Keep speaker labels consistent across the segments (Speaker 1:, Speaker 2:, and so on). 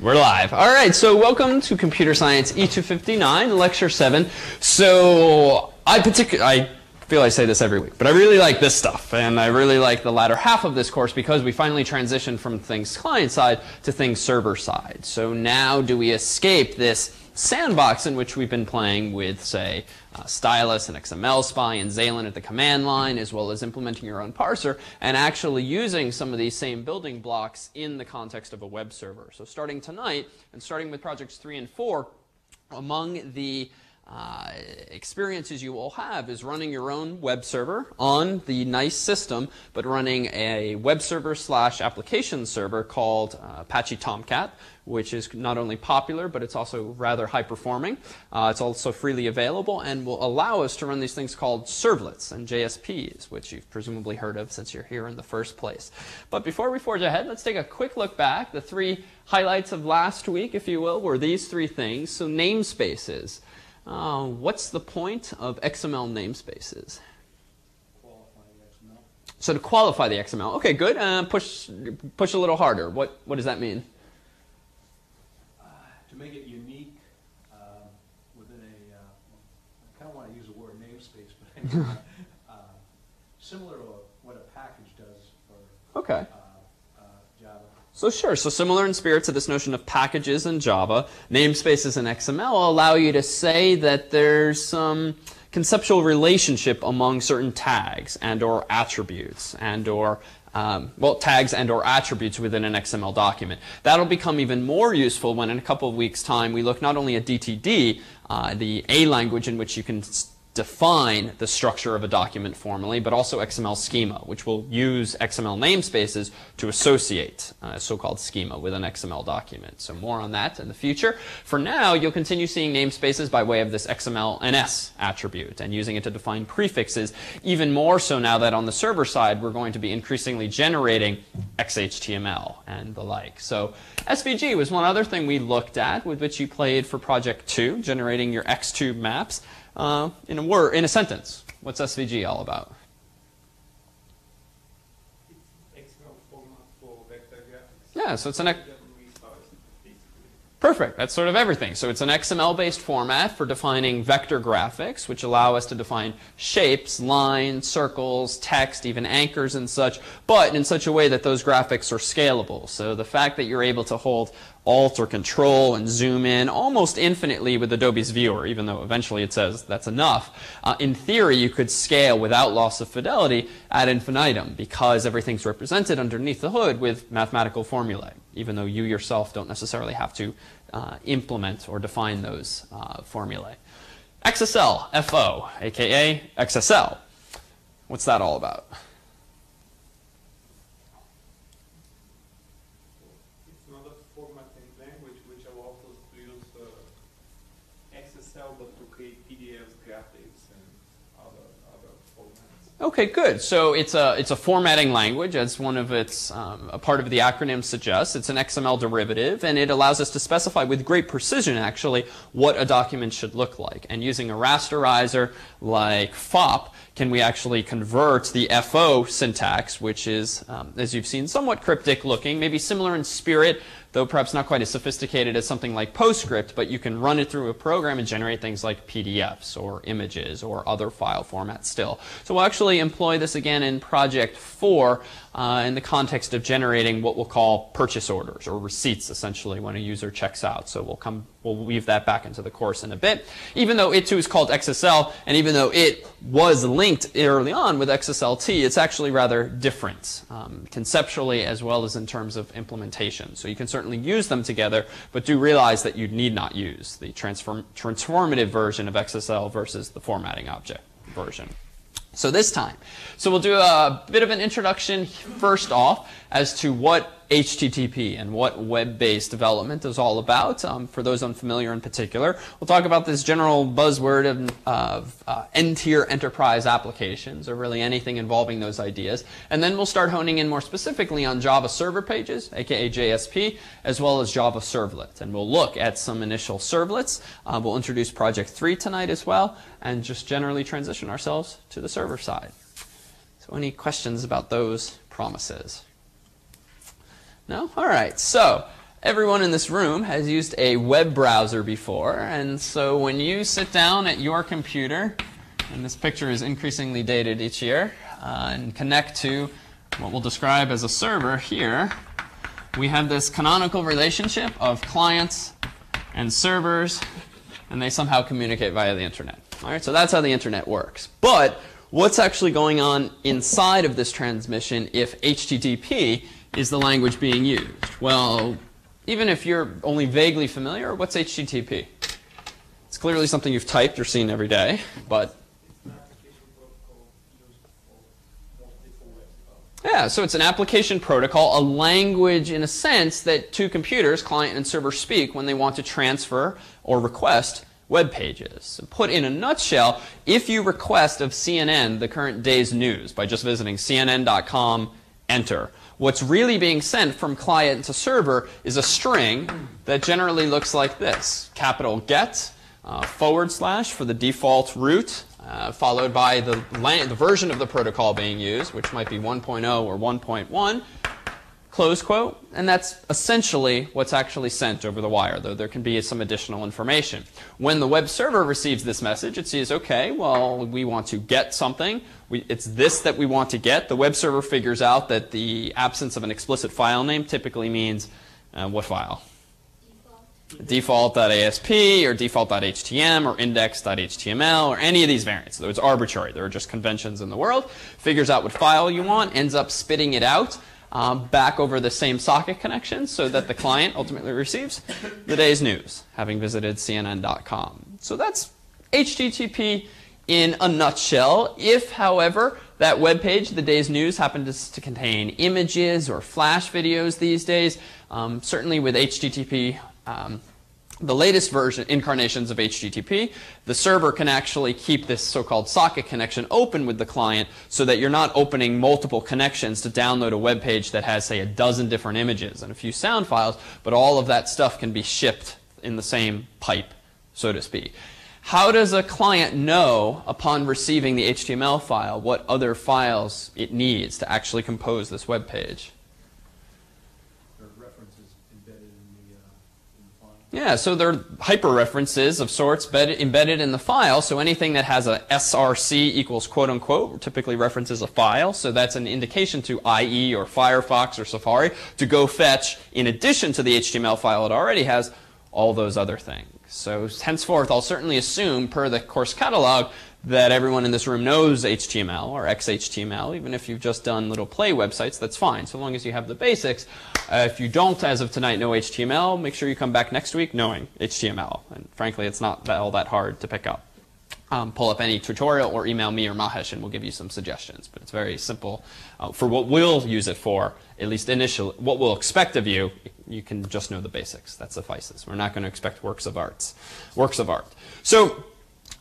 Speaker 1: We're live. All right, so welcome to Computer Science E259, Lecture 7. So I particular I feel I say this every week, but I really like this stuff, and I really like the latter half of this course because we finally transitioned from things client side to things server side. So now do we escape this sandbox in which we've been playing with, say, uh, Stylus and XML Spy and Xalan at the command line, as well as implementing your own parser, and actually using some of these same building blocks in the context of a web server. So starting tonight, and starting with projects 3 and 4, among the uh, experiences you will have is running your own web server on the nice system, but running a web server slash application server called uh, Apache Tomcat, which is not only popular, but it's also rather high performing. Uh, it's also freely available and will allow us to run these things called servlets and JSPs, which you've presumably heard of since you're here in the first place. But before we forge ahead, let's take a quick look back. The three highlights of last week, if you will, were these three things. So namespaces. Uh, what's the point of XML namespaces? So to qualify the XML. Okay, good. Uh, push push a little harder. What what does that mean?
Speaker 2: Make it unique uh, within a, uh, I kind of want to use the word namespace, but uh, similar to what a package does for
Speaker 1: Okay.
Speaker 2: uh, uh, Java.
Speaker 1: So sure, so similar in spirit to this notion of packages in Java, namespaces in XML allow you to say that there's some conceptual relationship among certain tags and or attributes and or um, well, tags and or attributes within an XML document. That'll become even more useful when in a couple of weeks' time we look not only at DTD, uh, the A language in which you can define the structure of a document formally, but also XML schema, which will use XML namespaces to associate uh, a so-called schema with an XML document. So more on that in the future. For now, you'll continue seeing namespaces by way of this XML NS attribute and using it to define prefixes, even more so now that on the server side, we're going to be increasingly generating XHTML and the like. So SVG was one other thing we looked at with which you played for project two, generating your Xtube maps. Uh, in a word, in a sentence, what's SVG all about?
Speaker 3: XML format for vector graphics.
Speaker 1: Yeah, so it's an ex-
Speaker 3: That restarts, basically.
Speaker 1: perfect. That's sort of everything. So it's an XML-based format for defining vector graphics, which allow us to define shapes, lines, circles, text, even anchors and such, but in such a way that those graphics are scalable. So the fact that you're able to hold Alt or Control and zoom in almost infinitely with Adobe's Viewer, even though eventually it says that's enough. Uh, in theory, you could scale without loss of fidelity ad infinitum because everything's represented underneath the hood with mathematical formulae, even though you yourself don't necessarily have to uh, implement or define those uh, formulae. XSL, FO, aka XSL. What's that all about?
Speaker 3: It's not a formatting language which allows us to use uh, XSL but to create PDFs, graphics, and other other formats.
Speaker 1: Okay, good. So it's a it's a formatting language, as one of its um, a part of the acronym suggests. It's an XML derivative, and it allows us to specify with great precision, actually, what a document should look like. And using a rasterizer like FOP, can we actually convert the FO syntax, which is, um, as you've seen, somewhat cryptic looking, maybe similar in spirit, though perhaps not quite as sophisticated as something like PostScript, but you can run it through a program and generate things like PDFs or images or other file formats still. So we'll actually employ this again in project four uh, in the context of generating what we'll call purchase orders or receipts essentially when a user checks out. So we'll come we'll weave that back into the course in a bit. Even though it too is called XSL, and even though it was linked early on with XSLT, it's actually rather different um, conceptually as well as in terms of implementation. So you can certainly use them together, but do realize that you need not use the transform transformative version of XSL versus the formatting object version. So this time, so we'll do a bit of an introduction first off as to what HTTP and what web-based development is all about. Um, for those unfamiliar in particular, we'll talk about this general buzzword of, of uh, N-tier enterprise applications, or really anything involving those ideas. And then we'll start honing in more specifically on Java server pages, aka JSP, as well as Java servlet. And we'll look at some initial servlets. Uh, we'll introduce Project 3 tonight as well, and just generally transition ourselves to the server side. So any questions about those promises? No? All right. So Everyone in this room has used a web browser before, and so when you sit down at your computer, and this picture is increasingly dated each year, uh, and connect to what we'll describe as a server here, we have this canonical relationship of clients and servers, and they somehow communicate via the internet. All right, so that's how the internet works. But what's actually going on inside of this transmission if HTTP is the language being used? Well, even if you're only vaguely familiar, what's HTTP? It's clearly something you've typed or seen every day, but Yeah, so it's an application protocol, a language in a sense that two computers, client and server, speak when they want to transfer or request web pages. Put in a nutshell, if you request of CNN the current day's news by just visiting cnn.com, enter. What's really being sent from client to server is a string that generally looks like this. Capital get, uh, forward slash for the default root, uh, followed by the, the version of the protocol being used, which might be 1.0 or 1.1, close quote, and that's essentially what's actually sent over the wire, though there can be some additional information. When the web server receives this message, it sees, okay, well, we want to get something. We, it's this that we want to get. The web server figures out that the absence of an explicit file name typically means uh, what file? default.asp or default.htm or index.html or any of these variants. So it's arbitrary. There are just conventions in the world. Figures out what file you want, ends up spitting it out um, back over the same socket connection so that the client ultimately receives the day's news, having visited cnn.com. So that's HTTP in a nutshell. If, however, that web page, the day's news, happens to contain images or flash videos these days, um, certainly with HTTP um, the latest version incarnations of HTTP, the server can actually keep this so-called socket connection open with the client so that you're not opening multiple connections to download a web page that has, say, a dozen different images and a few sound files, but all of that stuff can be shipped in the same pipe, so to speak. How does a client know upon receiving the HTML file what other files it needs to actually compose this web page? Yeah, so they're hyper references of sorts embedded in the file. So anything that has a src equals quote unquote typically references a file. So that's an indication to IE or Firefox or Safari to go fetch, in addition to the HTML file it already has, all those other things. So henceforth, I'll certainly assume, per the course catalog, that everyone in this room knows HTML or XHTML. Even if you've just done little play websites, that's fine, so long as you have the basics. Uh, if you don't, as of tonight, know HTML, make sure you come back next week knowing HTML. And frankly, it's not that, all that hard to pick up. Um, pull up any tutorial or email me or Mahesh and we'll give you some suggestions. But it's very simple. Uh, for what we'll use it for, at least initially, what we'll expect of you, you can just know the basics. That suffices. We're not going to expect works of arts, works of art. So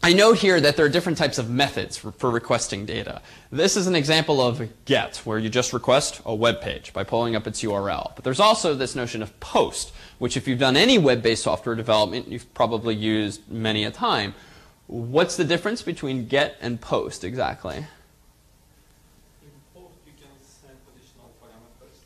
Speaker 1: I know here that there are different types of methods for, for, requesting data. This is an example of GET, where you just request a web page by pulling up its URL. But there's also this notion of POST, which if you've done any web-based software development, you've probably used many a time. What's the difference between GET and POST exactly?
Speaker 3: In POST, you can send additional parameters.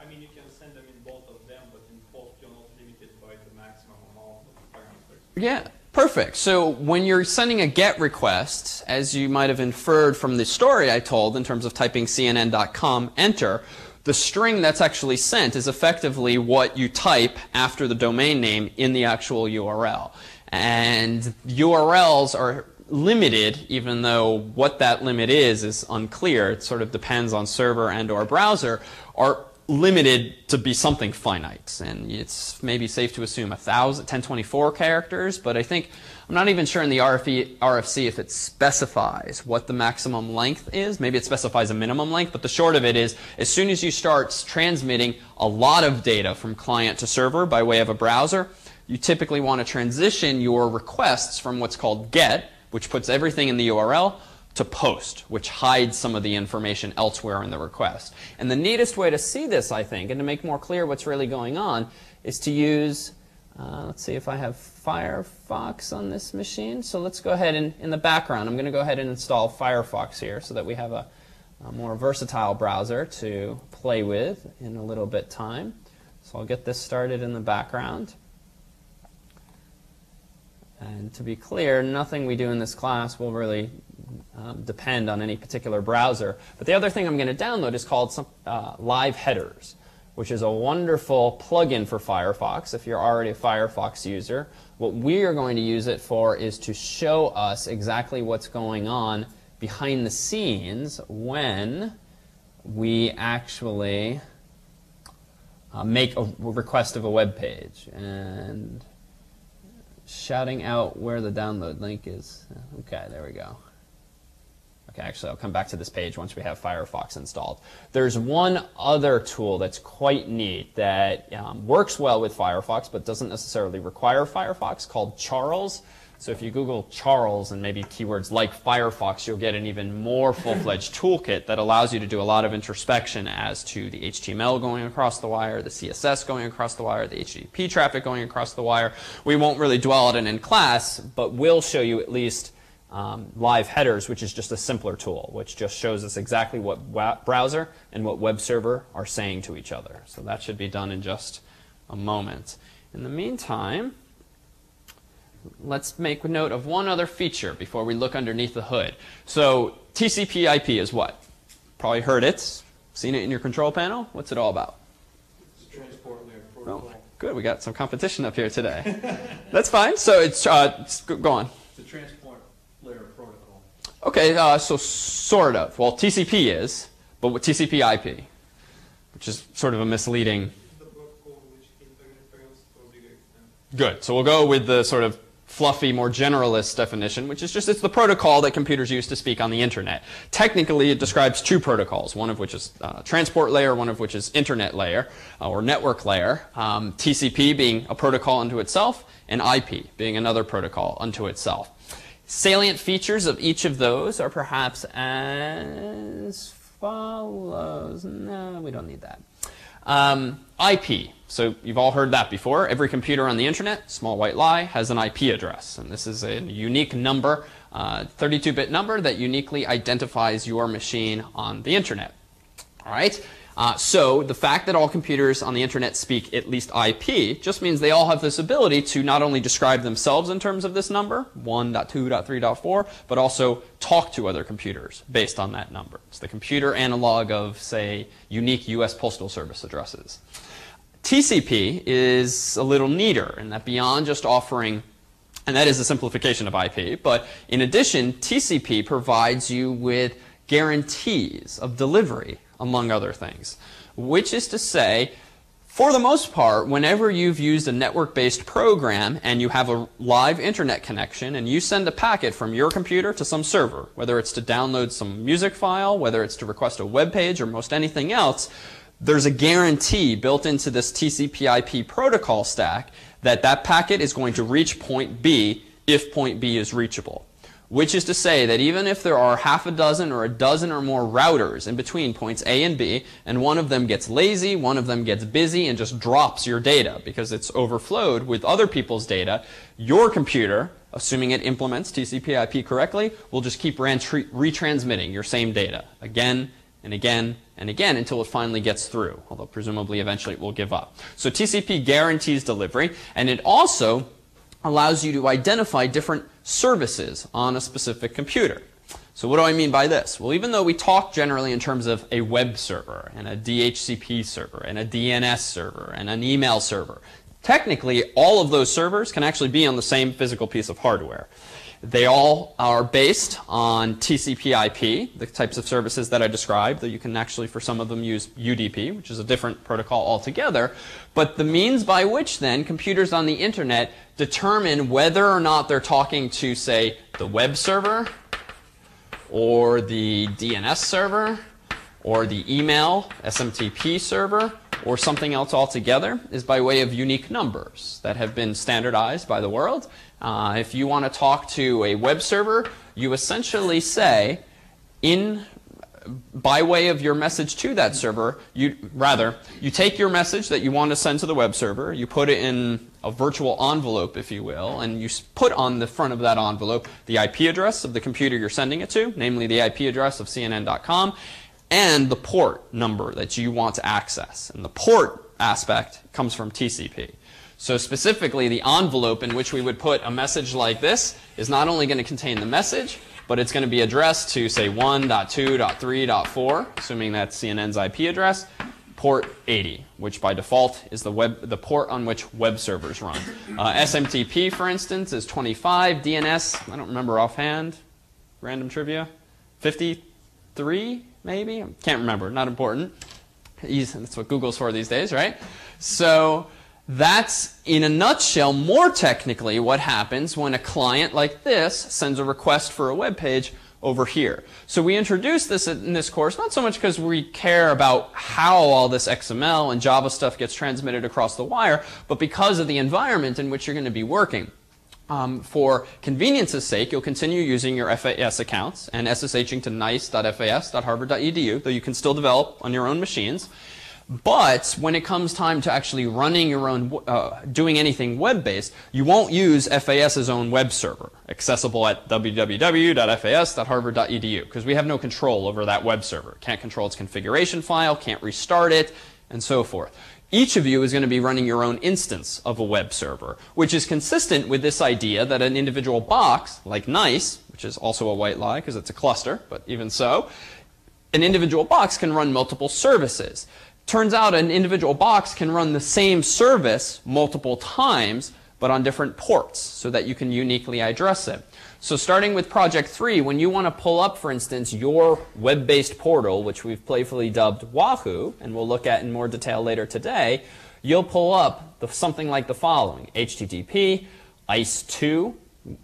Speaker 3: I mean, you can send them in both of them, but in POST, you're not limited by the maximum amount of parameters.
Speaker 1: Yeah. Perfect. So when you're sending a GET request, as you might have inferred from the story I told in terms of typing cnn.com, enter, the string that's actually sent is effectively what you type after the domain name in the actual URL. And URLs are limited, even though what that limit is is unclear. It sort of depends on server and or browser, are limited to be something finite. And it's maybe safe to assume 1,000, 1024 characters, but I think, I'm not even sure in the RFE, RFC if it specifies what the maximum length is. Maybe it specifies a minimum length, but the short of it is, as soon as you start transmitting a lot of data from client to server by way of a browser, you typically want to transition your requests from what's called GET, which puts everything in the URL, to post, which hides some of the information elsewhere in the request. And the neatest way to see this, I think, and to make more clear what's really going on, is to use, uh, let's see if I have Firefox on this machine. So let's go ahead and, in the background, I'm going to go ahead and install Firefox here so that we have a, a more versatile browser to play with in a little bit time. So I'll get this started in the background. And to be clear, nothing we do in this class will really um, depend on any particular browser. But the other thing I'm going to download is called some, uh, Live Headers, which is a wonderful plugin for Firefox if you're already a Firefox user. What we are going to use it for is to show us exactly what's going on behind the scenes when we actually uh, make a request of a web page. And shouting out where the download link is. Okay, there we go. Actually, I'll come back to this page once we have Firefox installed. There's one other tool that's quite neat that um, works well with Firefox but doesn't necessarily require Firefox called Charles. So if you Google Charles and maybe keywords like Firefox, you'll get an even more full-fledged toolkit that allows you to do a lot of introspection as to the HTML going across the wire, the CSS going across the wire, the HTTP traffic going across the wire. We won't really dwell on it in class, but we'll show you at least um, live headers, which is just a simpler tool, which just shows us exactly what browser and what web server are saying to each other. So that should be done in just a moment. In the meantime, let's make note of one other feature before we look underneath the hood. So TCP IP is what? Probably heard it, seen it in your control panel. What's it all about?
Speaker 3: It's transport layer protocol.
Speaker 1: Oh, good, we got some competition up here today. That's fine. So it's, uh, go on.
Speaker 2: It's a transport layer protocol.
Speaker 1: Okay, uh, so sort of. Well, TCP is, but what TCP IP, which is sort of a misleading. Good. So we'll go with the sort of fluffy, more generalist definition, which is just it's the protocol that computers use to speak on the internet. Technically, it describes two protocols, one of which is uh, transport layer, one of which is internet layer uh, or network layer. Um, TCP being a protocol unto itself, and IP being another protocol unto itself. Salient features of each of those are perhaps as follows. No, we don't need that. Um, IP. So you've all heard that before. Every computer on the internet, small white lie, has an IP address. And this is a unique number, 32-bit uh, number that uniquely identifies your machine on the internet. All right? Uh, so the fact that all computers on the internet speak at least IP just means they all have this ability to not only describe themselves in terms of this number, 1.2.3.4, but also talk to other computers based on that number. It's the computer analog of, say, unique US Postal Service addresses. TCP is a little neater in that beyond just offering and that is a simplification of IP. But in addition, TCP provides you with guarantees of delivery among other things. Which is to say, for the most part, whenever you've used a network-based program and you have a live internet connection and you send a packet from your computer to some server, whether it's to download some music file, whether it's to request a web page or most anything else, there's a guarantee built into this TCP IP protocol stack that that packet is going to reach point B if point B is reachable. Which is to say that even if there are half a dozen or a dozen or more routers in between points A and B, and one of them gets lazy, one of them gets busy and just drops your data because it's overflowed with other people's data, your computer, assuming it implements TCP IP correctly, will just keep retransmitting your same data again and again and again until it finally gets through, although presumably eventually it will give up. So TCP guarantees delivery, and it also allows you to identify different services on a specific computer. So what do I mean by this? Well, even though we talk generally in terms of a web server and a DHCP server and a DNS server and an email server, technically all of those servers can actually be on the same physical piece of hardware. They all are based on TCP IP, the types of services that I described, though you can actually, for some of them, use UDP, which is a different protocol altogether. But the means by which, then, computers on the internet determine whether or not they're talking to, say, the web server, or the DNS server, or the email SMTP server, or something else altogether, is by way of unique numbers that have been standardized by the world uh, if you want to talk to a web server, you essentially say, in by way of your message to that server, you rather you take your message that you want to send to the web server, you put it in a virtual envelope, if you will, and you put on the front of that envelope the IP address of the computer you're sending it to, namely the IP address of CNN.com, and the port number that you want to access. And the port aspect comes from TCP. So specifically, the envelope in which we would put a message like this is not only going to contain the message, but it's going to be addressed to, say, 1.2.3.4, assuming that's CNN's IP address, port 80, which by default is the, web, the port on which web servers run. Uh, SMTP, for instance, is 25. DNS, I don't remember offhand. Random trivia. 53, maybe? Can't remember. Not important. That's what Google's for these days, right? So that's, in a nutshell, more technically what happens when a client like this sends a request for a web page over here. So we introduced this in this course, not so much because we care about how all this XML and Java stuff gets transmitted across the wire, but because of the environment in which you're going to be working. Um, for convenience's sake, you'll continue using your FAS accounts and SSHing to nice.fas.harvard.edu, though you can still develop on your own machines. But when it comes time to actually running your own, uh, doing anything web-based, you won't use FAS's own web server, accessible at www.fas.harvard.edu, because we have no control over that web server. Can't control its configuration file, can't restart it, and so forth. Each of you is going to be running your own instance of a web server, which is consistent with this idea that an individual box, like NICE, which is also a white lie because it's a cluster, but even so, an individual box can run multiple services. Turns out an individual box can run the same service multiple times, but on different ports so that you can uniquely address it. So starting with Project 3, when you want to pull up, for instance, your web-based portal, which we've playfully dubbed Wahoo, and we'll look at in more detail later today, you'll pull up the, something like the following. HTTP, ICE2,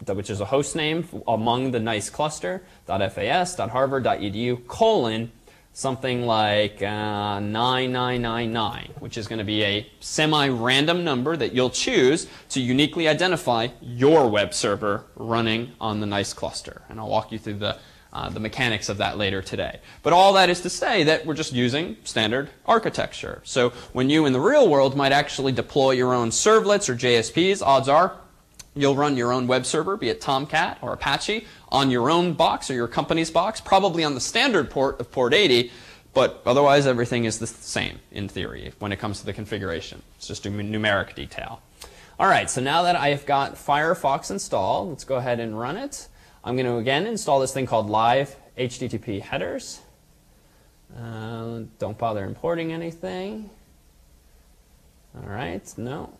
Speaker 1: which is a host name among the NICE cluster, .fas.harvard.edu, colon, something like uh, 9999, which is going to be a semi-random number that you'll choose to uniquely identify your web server running on the NICE cluster. And I'll walk you through the, uh, the mechanics of that later today. But all that is to say that we're just using standard architecture. So when you in the real world might actually deploy your own servlets or JSPs, odds are You'll run your own web server, be it Tomcat or Apache, on your own box or your company's box, probably on the standard port of port 80, but otherwise everything is the same in theory when it comes to the configuration. It's just a numeric detail. All right, so now that I've got Firefox installed, let's go ahead and run it. I'm going to again install this thing called live HTTP headers. Uh, don't bother importing anything. All right, no.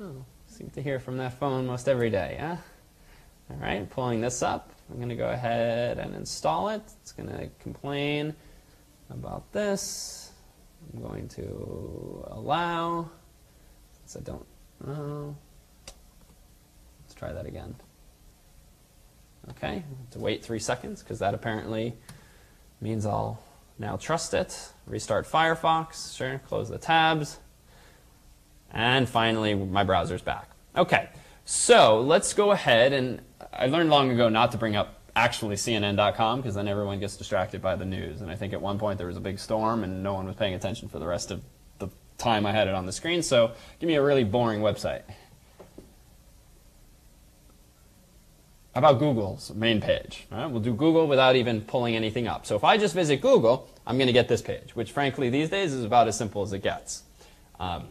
Speaker 1: Oh, seem to hear from that phone most every day, huh? All right, pulling this up. I'm going to go ahead and install it. It's going to complain about this. I'm going to allow, since I don't know. Let's try that again. Okay, to wait three seconds because that apparently means I'll now trust it. Restart Firefox, sure, close the tabs. And finally, my browser's back. Okay, so let's go ahead and I learned long ago not to bring up actually CNN.com because then everyone gets distracted by the news. And I think at one point there was a big storm and no one was paying attention for the rest of the time I had it on the screen. So give me a really boring website. about Google's main page? We'll do Google without even pulling anything up. So if I just visit Google, I'm going to get this page, which frankly these days is about as simple as it gets. Um,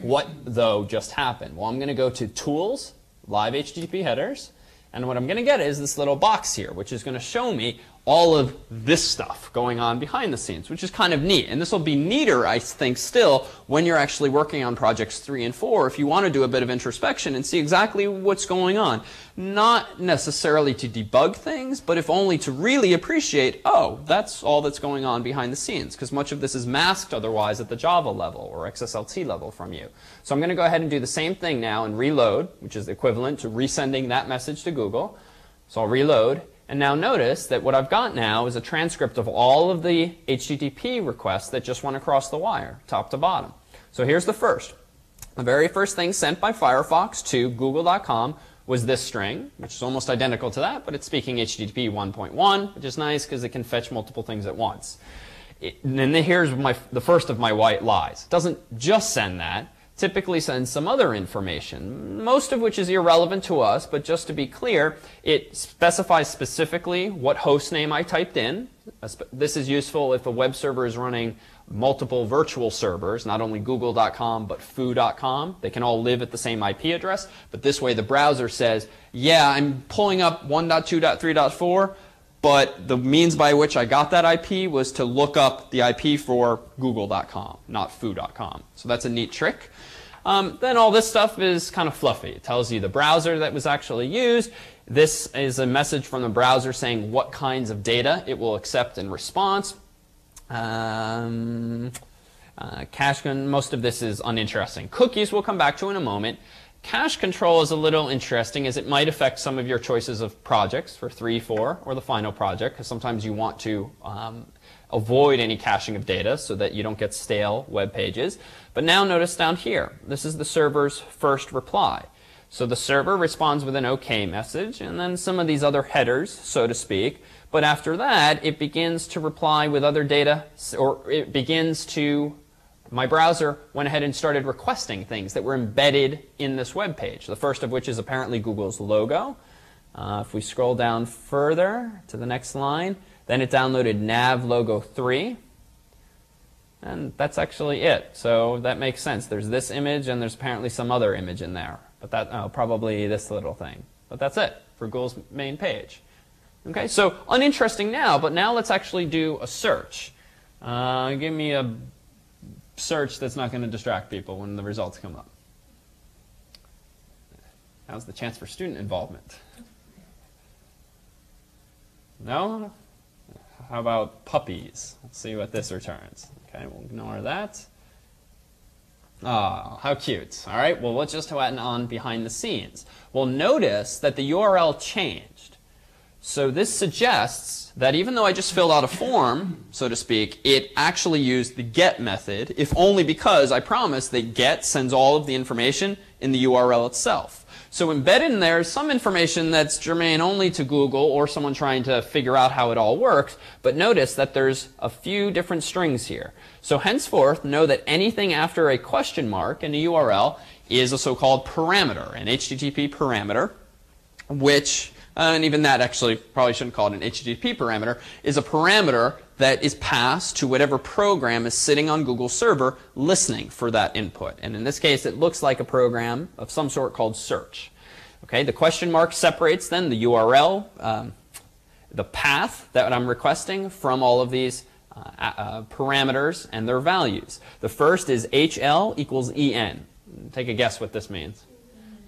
Speaker 1: what, though, just happened? Well, I'm going to go to Tools, Live HTTP Headers, and what I'm going to get is this little box here, which is going to show me all of this stuff going on behind the scenes, which is kind of neat. And this will be neater, I think, still when you're actually working on projects three and four, if you want to do a bit of introspection and see exactly what's going on. Not necessarily to debug things, but if only to really appreciate, oh, that's all that's going on behind the scenes, because much of this is masked otherwise at the Java level or XSLT level from you. So I'm going to go ahead and do the same thing now and reload, which is equivalent to resending that message to Google. So I'll reload. And now notice that what I've got now is a transcript of all of the HTTP requests that just went across the wire, top to bottom. So here's the first. The very first thing sent by Firefox to google.com was this string, which is almost identical to that, but it's speaking HTTP 1.1, which is nice because it can fetch multiple things at once. It, and then here's my, the first of my white lies. It doesn't just send that typically sends some other information, most of which is irrelevant to us, but just to be clear, it specifies specifically what host name I typed in. This is useful if a web server is running multiple virtual servers, not only google.com but foo.com. They can all live at the same IP address, but this way the browser says, yeah, I'm pulling up 1.2.3.4, but the means by which I got that IP was to look up the IP for google.com, not foo.com. So that's a neat trick. Um, then all this stuff is kind of fluffy. It tells you the browser that was actually used. This is a message from the browser saying what kinds of data it will accept in response. Um, uh, cache, most of this is uninteresting. Cookies we'll come back to in a moment. Cache control is a little interesting as it might affect some of your choices of projects for 3, 4, or the final project, because sometimes you want to um, avoid any caching of data so that you don't get stale web pages. But now notice down here, this is the server's first reply. So the server responds with an OK message, and then some of these other headers, so to speak. But after that, it begins to reply with other data, or it begins to, my browser went ahead and started requesting things that were embedded in this web page. The first of which is apparently Google's logo. Uh, if we scroll down further to the next line, then it downloaded nav logo 3. And that's actually it. So that makes sense. There's this image, and there's apparently some other image in there. But that, oh, probably this little thing. But that's it for Google's main page. Okay, so uninteresting now, but now let's actually do a search. Uh, give me a search that's not going to distract people when the results come up. How's the chance for student involvement? No? How about puppies? Let's see what this returns. Okay, we'll ignore that. Oh, how cute. All right, well, let's just went on behind the scenes. Well, notice that the URL changed. So this suggests that even though I just filled out a form, so to speak, it actually used the get method, if only because I promised that get sends all of the information in the URL itself. So embedded in there is some information that's germane only to Google or someone trying to figure out how it all works. But notice that there's a few different strings here. So henceforth, know that anything after a question mark in a URL is a so-called parameter, an HTTP parameter, which, uh, and even that actually probably shouldn't call it an HTTP parameter, is a parameter that is passed to whatever program is sitting on Google server listening for that input. And in this case, it looks like a program of some sort called search. Okay, the question mark separates then the URL, um, the path that I'm requesting from all of these uh, uh, parameters and their values. The first is HL equals EN. Take a guess what this means.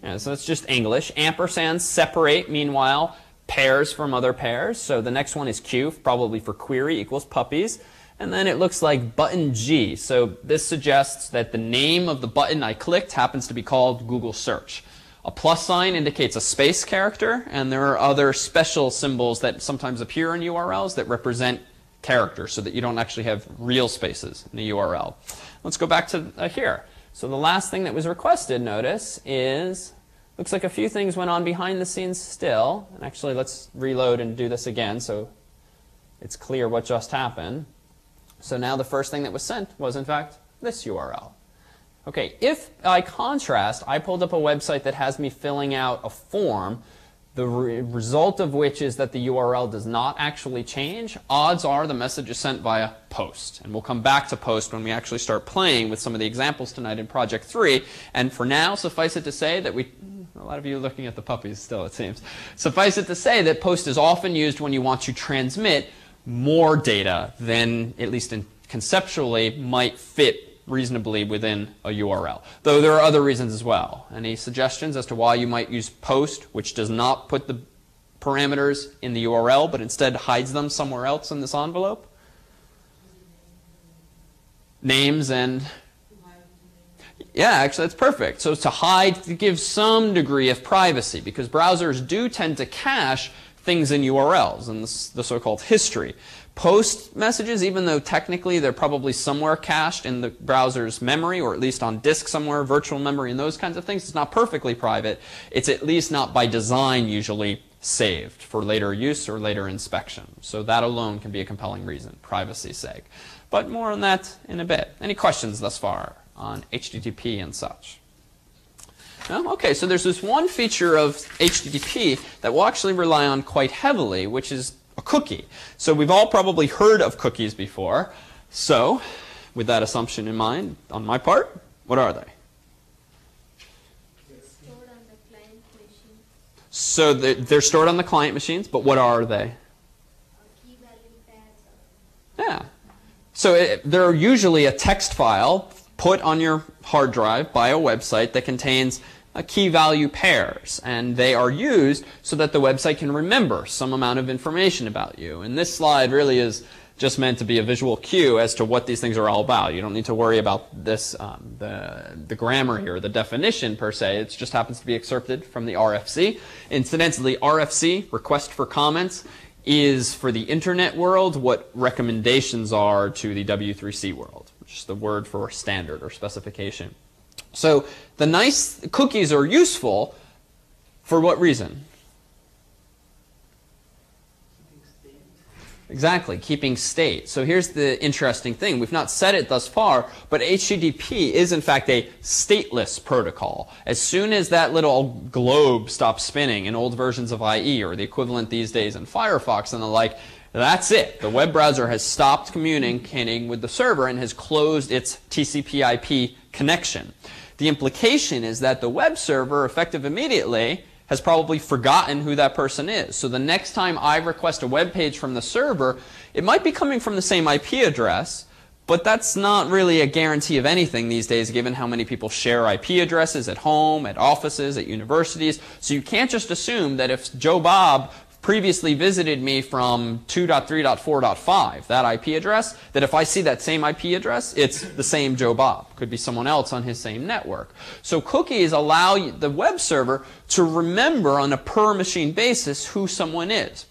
Speaker 1: Yeah, so it's just English. Ampersand separate, meanwhile, pairs from other pairs. So the next one is Q, probably for query equals puppies. And then it looks like button G. So this suggests that the name of the button I clicked happens to be called Google Search. A plus sign indicates a space character, and there are other special symbols that sometimes appear in URLs that represent characters so that you don't actually have real spaces in the URL. Let's go back to uh, here. So the last thing that was requested, notice, is Looks like a few things went on behind the scenes still. And actually, let's reload and do this again so it's clear what just happened. So now the first thing that was sent was, in fact, this URL. Okay, if by contrast, I pulled up a website that has me filling out a form the re result of which is that the URL does not actually change, odds are the message is sent via post. And we'll come back to post when we actually start playing with some of the examples tonight in Project 3. And for now, suffice it to say that we, a lot of you are looking at the puppies still, it seems. Suffice it to say that post is often used when you want to transmit more data than, at least in conceptually, might fit reasonably within a URL. Though there are other reasons as well. Any suggestions as to why you might use post, which does not put the parameters in the URL, but instead hides them somewhere else in this envelope? Names and yeah, actually, that's perfect. So to hide, to give some degree of privacy, because browsers do tend to cache things in URLs and the so-called history. Post messages, even though technically they're probably somewhere cached in the browser's memory or at least on disk somewhere, virtual memory and those kinds of things, it's not perfectly private. It's at least not by design usually saved for later use or later inspection. So that alone can be a compelling reason, privacy's sake. But more on that in a bit. Any questions thus far on HTTP and such? No? Okay, so there's this one feature of HTTP that we'll actually rely on quite heavily, which is a cookie. So we've all probably heard of cookies before. So with that assumption in mind on my part, what are they?
Speaker 4: stored on the client machine
Speaker 1: So they're stored on the client machines, but what are they?
Speaker 4: key value tags
Speaker 1: Yeah. So it, they're usually a text file put on your hard drive by a website that contains a key value pairs, and they are used so that the website can remember some amount of information about you. And this slide really is just meant to be a visual cue as to what these things are all about. You don't need to worry about this, um, the, the grammar here, the definition per se. It just happens to be excerpted from the RFC. Incidentally, RFC, request for comments, is for the internet world what recommendations are to the W3C world, is the word for standard or specification. So the nice cookies are useful for what reason? Exactly, keeping state. So here's the interesting thing. We've not said it thus far, but HTTP is in fact a stateless protocol. As soon as that little globe stops spinning in old versions of IE or the equivalent these days in Firefox and the like, that's it. The web browser has stopped communicating with the server and has closed its TCP/IP connection. The implication is that the web server, effective immediately, has probably forgotten who that person is. So the next time I request a web page from the server, it might be coming from the same IP address, but that's not really a guarantee of anything these days given how many people share IP addresses at home, at offices, at universities. So you can't just assume that if Joe Bob previously visited me from 2.3.4.5, that IP address, that if I see that same IP address, it's the same Joe Bob. Could be someone else on his same network. So cookies allow the web server to remember on a per machine basis who someone is.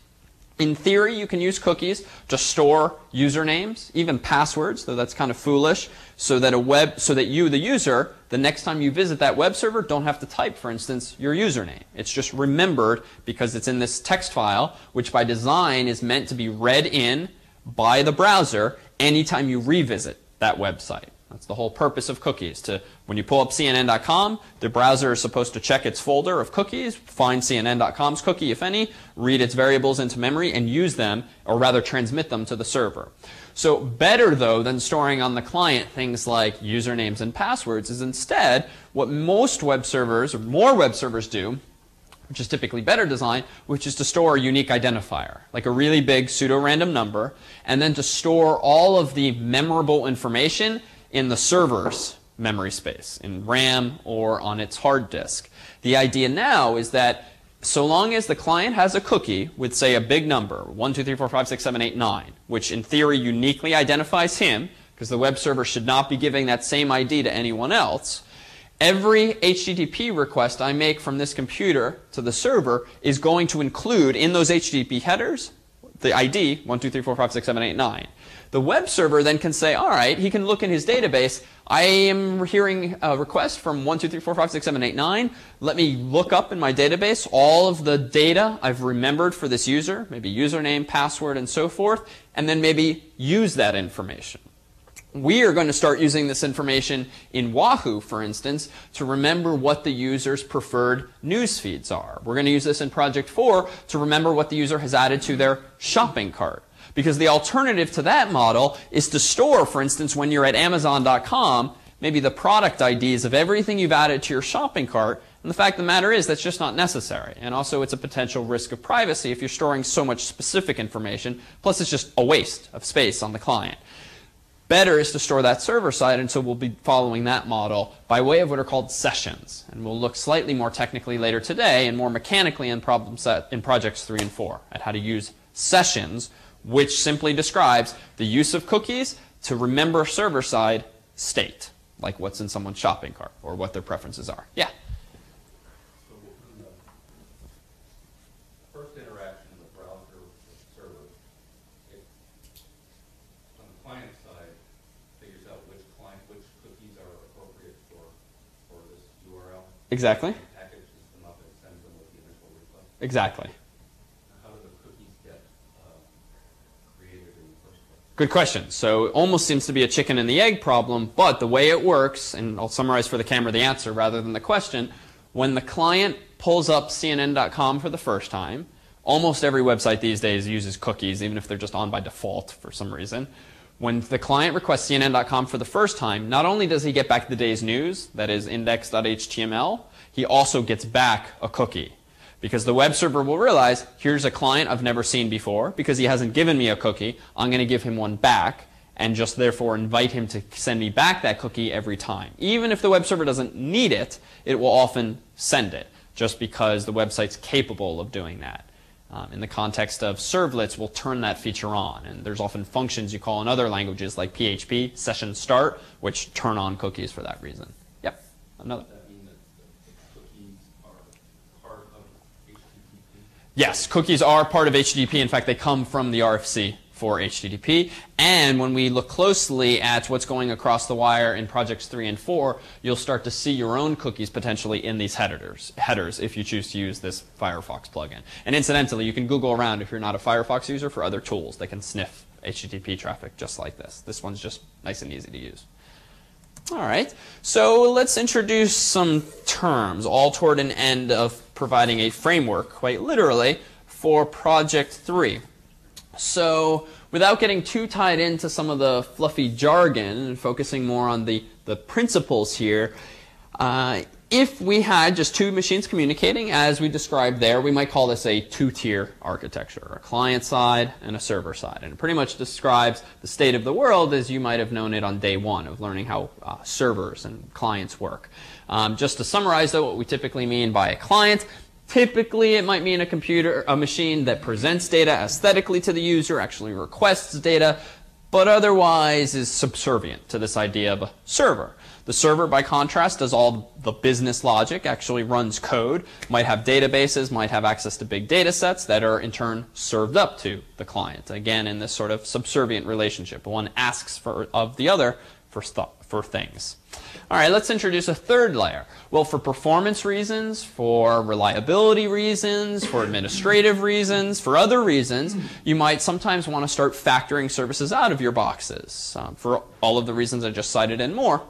Speaker 1: In theory, you can use cookies to store usernames, even passwords, though that's kind of foolish, so that a web so that you the user, the next time you visit that web server, don't have to type for instance your username. It's just remembered because it's in this text file, which by design is meant to be read in by the browser anytime you revisit that website. That's the whole purpose of cookies. To when you pull up CNN.com, the browser is supposed to check its folder of cookies, find CNN.com's cookie, if any, read its variables into memory, and use them, or rather transmit them to the server. So better though than storing on the client things like usernames and passwords is instead what most web servers or more web servers do which is typically better design, which is to store a unique identifier, like a really big pseudo-random number, and then to store all of the memorable information in the server's memory space, in RAM or on its hard disk. The idea now is that so long as the client has a cookie with, say, a big number, 1, 2, 3, 4, 5, 6, 7, 8, 9, which in theory uniquely identifies him, because the web server should not be giving that same ID to anyone else, Every HTTP request I make from this computer to the server is going to include in those HTTP headers the ID 1, 2, 3, 4, 5, 6, 7, 8, 9. The web server then can say, all right, he can look in his database. I am hearing uh, a request from 1, 2, 3, 4, 5, 6, 7, 8, 9. Let me look up in my database all of the data I've remembered for this user, maybe username, password, and so forth, and then maybe use that information. We are going to start using this information in Wahoo, for instance, to remember what the user's preferred news feeds are. We're going to use this in Project 4 to remember what the user has added to their shopping cart. Because the alternative to that model is to store, for instance, when you're at Amazon.com, maybe the product IDs of everything you've added to your shopping cart. And the fact of the matter is that's just not necessary. And also it's a potential risk of privacy if you're storing so much specific information. Plus it's just a waste of space on the client. Better is to store that server side, and so we'll be following that model by way of what are called sessions. And we'll look slightly more technically later today and more mechanically in problem set in projects three and four at how to use sessions, which simply describes the use of cookies to remember server side state, like what's in someone's shopping cart or what their preferences are. Yeah.
Speaker 5: So in the first interaction of the browser server, on the client side, figures out which cookies are appropriate for, for this URL.
Speaker 1: Exactly.
Speaker 5: and Packages them up and sends them with the initial request.
Speaker 1: Exactly.
Speaker 5: How do the cookies get, uh, created in the first place?
Speaker 1: Good question. So it almost seems to be a chicken and the egg problem, but the way it works, and I'll summarize for the camera the answer rather than the question, when the client pulls up CNN.com for the first time, almost every website these days uses cookies, even if they're just on by default for some reason. When the client requests CNN.com for the first time, not only does he get back the day's news, that is index.html, he also gets back a cookie. Because the web server will realize, here's a client I've never seen before. Because he hasn't given me a cookie, I'm going to give him one back and just therefore invite him to send me back that cookie every time. Even if the web server doesn't need it, it will often send it just because the website's capable of doing that. Um, in the context of servlets, we'll turn that feature on. And there's often functions you call in other languages like PHP, session start, which turn on cookies for that reason. Yep, another.
Speaker 5: Does that mean that the the cookies are part of HTTP?
Speaker 1: Yes, cookies are part of HTTP. In fact, they come from the RFC for HTTP. And when we look closely at what's going across the wire in projects 3 and 4, you'll start to see your own cookies potentially in these headers, headers if you choose to use this Firefox plugin. And incidentally, you can Google around if you're not a Firefox user for other tools that can sniff HTTP traffic just like this. This one's just nice and easy to use. All right, so let's introduce some terms, all toward an end of providing a framework, quite literally, for Project 3. So without getting too tied into some of the fluffy jargon and focusing more on the, the principles here, uh, if we had just two machines communicating, as we described there, we might call this a two-tier architecture, a client side and a server side. And it pretty much describes the state of the world as you might have known it on day one of learning how uh, servers and clients work. Um, just to summarize, though, what we typically mean by a client Typically, it might mean a computer, a machine that presents data aesthetically to the user, actually requests data, but otherwise is subservient to this idea of a server. The server, by contrast, does all the business logic, actually runs code, might have databases, might have access to big data sets that are in turn served up to the client. Again, in this sort of subservient relationship. One asks for, of the other for, for things. All right, let's introduce a third layer. Well, for performance reasons, for reliability reasons, for administrative reasons, for other reasons, you might sometimes want to start factoring services out of your boxes um, for all of the reasons I just cited and more.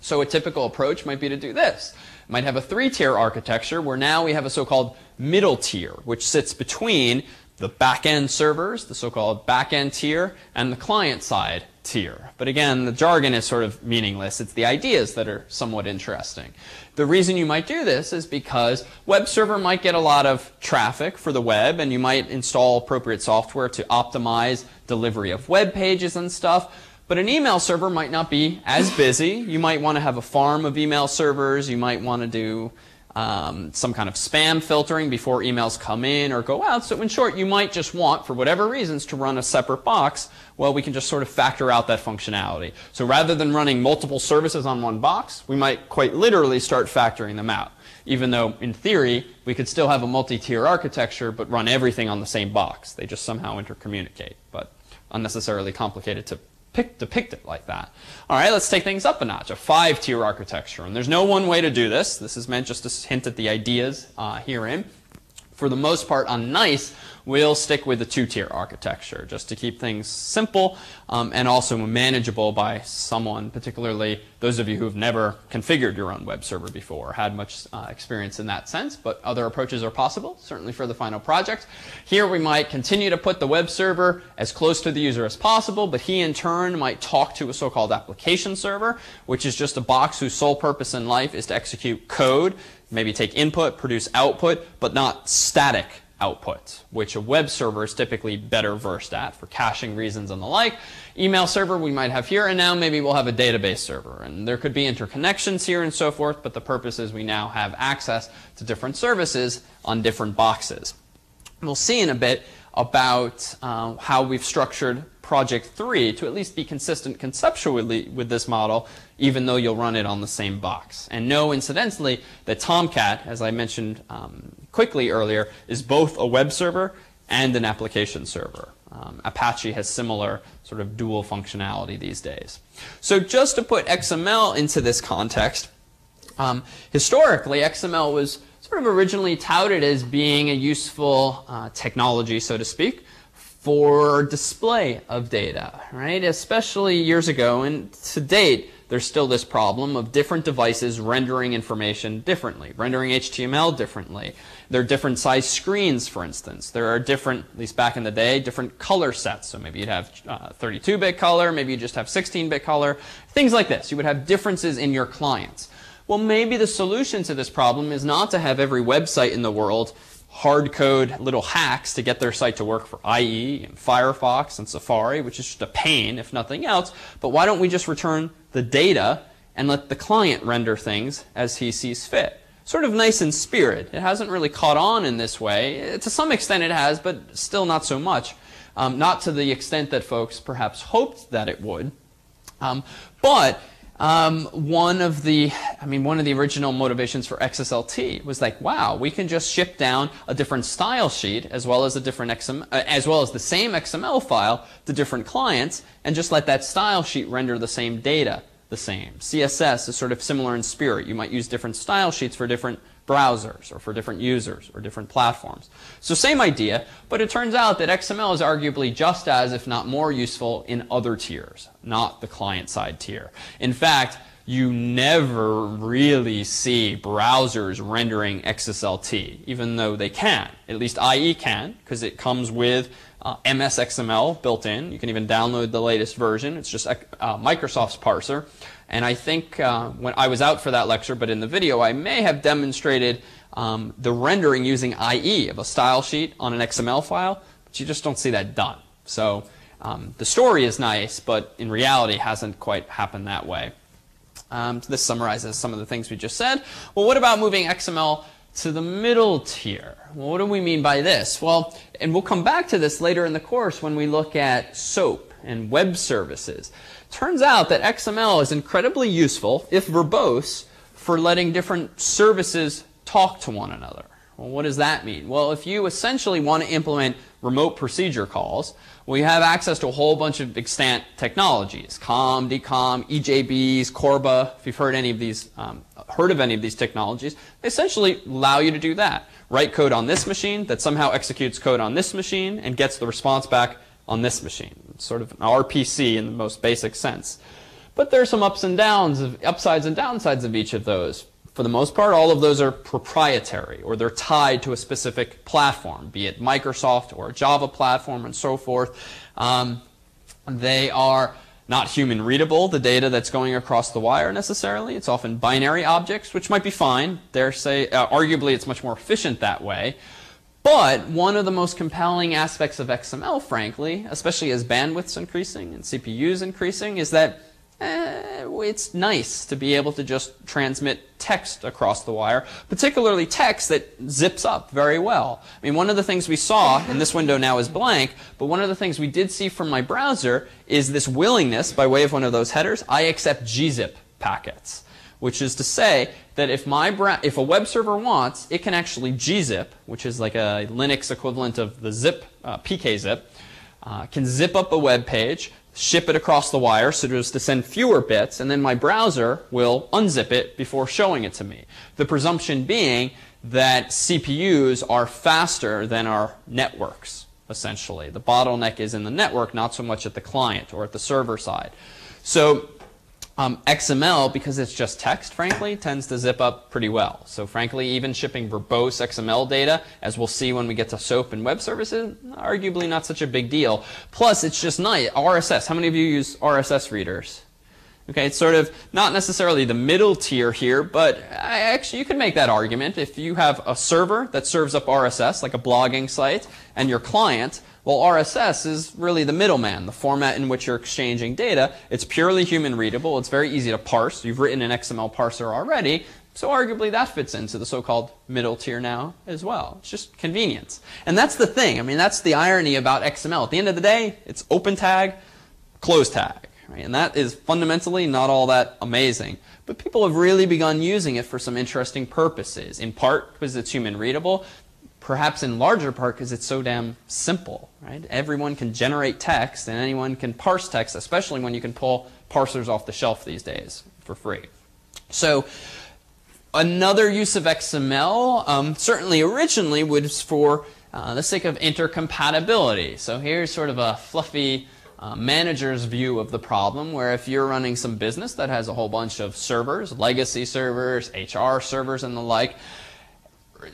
Speaker 1: So a typical approach might be to do this. Might have a three-tier architecture where now we have a so-called middle tier, which sits between the back-end servers, the so-called back-end tier, and the client-side tier. But again, the jargon is sort of meaningless. It's the ideas that are somewhat interesting. The reason you might do this is because web server might get a lot of traffic for the web and you might install appropriate software to optimize delivery of web pages and stuff. But an email server might not be as busy. You might want to have a farm of email servers. You might want to do um, some kind of spam filtering before emails come in or go out. So in short, you might just want, for whatever reasons, to run a separate box. Well, we can just sort of factor out that functionality. So rather than running multiple services on one box, we might quite literally start factoring them out. Even though, in theory, we could still have a multi-tier architecture, but run everything on the same box. They just somehow intercommunicate, but unnecessarily complicated to pick, depict it like that. All right, let's take things up a notch, a five-tier architecture. And there's no one way to do this. This is meant just to hint at the ideas uh, herein. For the most part, on NICE, we'll stick with the two-tier architecture just to keep things simple um, and also manageable by someone, particularly those of you who have never configured your own web server before or had much uh, experience in that sense, but other approaches are possible, certainly for the final project. Here we might continue to put the web server as close to the user as possible, but he in turn might talk to a so-called application server, which is just a box whose sole purpose in life is to execute code, maybe take input, produce output, but not static output, which a web server is typically better versed at for caching reasons and the like. Email server we might have here, and now maybe we'll have a database server. And there could be interconnections here and so forth, but the purpose is we now have access to different services on different boxes. We'll see in a bit about uh, how we've structured Project 3 to at least be consistent conceptually with this model, even though you'll run it on the same box. And know, incidentally, that Tomcat, as I mentioned um, quickly earlier, is both a web server and an application server. Um, Apache has similar sort of dual functionality these days. So just to put XML into this context, um, historically, XML was sort of originally touted as being a useful uh, technology, so to speak, for display of data, right? Especially years ago, and to date, there's still this problem of different devices rendering information differently, rendering HTML differently. There are different size screens, for instance. There are different, at least back in the day, different color sets. So maybe you'd have uh, 32-bit color, maybe you just have 16-bit color, things like this. You would have differences in your clients. Well, maybe the solution to this problem is not to have every website in the world hard code little hacks to get their site to work for IE and Firefox and Safari, which is just a pain if nothing else. But why don't we just return the data and let the client render things as he sees fit? Sort of nice in spirit. It hasn't really caught on in this way. To some extent it has, but still not so much. Um, not to the extent that folks perhaps hoped that it would. Um, but um, one of the, I mean, one of the original motivations for XSLT was like, wow, we can just ship down a different style sheet as well as a different XML, uh, as well as the same XML file to different clients, and just let that style sheet render the same data the same. CSS is sort of similar in spirit. You might use different style sheets for different browsers or for different users or different platforms. So same idea, but it turns out that XML is arguably just as, if not more useful in other tiers, not the client-side tier. In fact, you never really see browsers rendering XSLT, even though they can. At least IE can, because it comes with uh, MSXML built in. You can even download the latest version. It's just uh, Microsoft's parser. And I think uh, when I was out for that lecture, but in the video, I may have demonstrated um, the rendering using IE of a style sheet on an XML file, but you just don't see that done. So um, the story is nice, but in reality hasn't quite happened that way. Um, so this summarizes some of the things we just said. Well, what about moving XML to the middle tier? Well, what do we mean by this? Well, and we'll come back to this later in the course when we look at SOAP and web services. Turns out that XML is incredibly useful, if verbose, for letting different services talk to one another. Well, what does that mean? Well, if you essentially want to implement remote procedure calls, well, you have access to a whole bunch of extant technologies, COM, DCOM, EJBs, Corba. If you've heard any of these, um, heard of any of these technologies, they essentially allow you to do that. Write code on this machine that somehow executes code on this machine and gets the response back on this machine. It's sort of an RPC in the most basic sense. But there are some ups and downs, of, upsides and downsides of each of those. For the most part, all of those are proprietary, or they're tied to a specific platform, be it Microsoft or a Java platform and so forth. Um, they are not human readable, the data that's going across the wire necessarily. It's often binary objects, which might be fine. Dare say, uh, arguably, it's much more efficient that way. But one of the most compelling aspects of XML, frankly, especially as bandwidth's increasing and CPU's increasing, is that eh, it's nice to be able to just transmit text across the wire, particularly text that zips up very well. I mean, one of the things we saw, and this window now is blank, but one of the things we did see from my browser is this willingness, by way of one of those headers, I accept gzip packets which is to say that if my if a web server wants, it can actually gzip, which is like a Linux equivalent of the zip uh, pkzip, uh, can zip up a web page, ship it across the wire, so as to send fewer bits, and then my browser will unzip it before showing it to me. The presumption being that CPUs are faster than our networks, essentially. The bottleneck is in the network, not so much at the client or at the server side. So um, XML, because it's just text, frankly, tends to zip up pretty well. So frankly, even shipping verbose XML data, as we'll see when we get to SOAP and web services, arguably not such a big deal. Plus, it's just nice. RSS. How many of you use RSS readers? Okay, it's sort of not necessarily the middle tier here, but actually you can make that argument. If you have a server that serves up RSS, like a blogging site, and your client, well, RSS is really the middleman, the format in which you're exchanging data. It's purely human readable. It's very easy to parse. You've written an XML parser already. So arguably that fits into the so-called middle tier now as well. It's just convenience. And that's the thing. I mean, that's the irony about XML. At the end of the day, it's open tag, close tag. Right? And that is fundamentally not all that amazing. But people have really begun using it for some interesting purposes. In part because it's human readable, perhaps in larger part because it's so damn simple, right? Everyone can generate text and anyone can parse text, especially when you can pull parsers off the shelf these days for free. So another use of XML, um, certainly originally was for uh, the sake of intercompatibility. So here's sort of a fluffy uh, manager's view of the problem, where if you're running some business that has a whole bunch of servers, legacy servers, HR servers, and the like,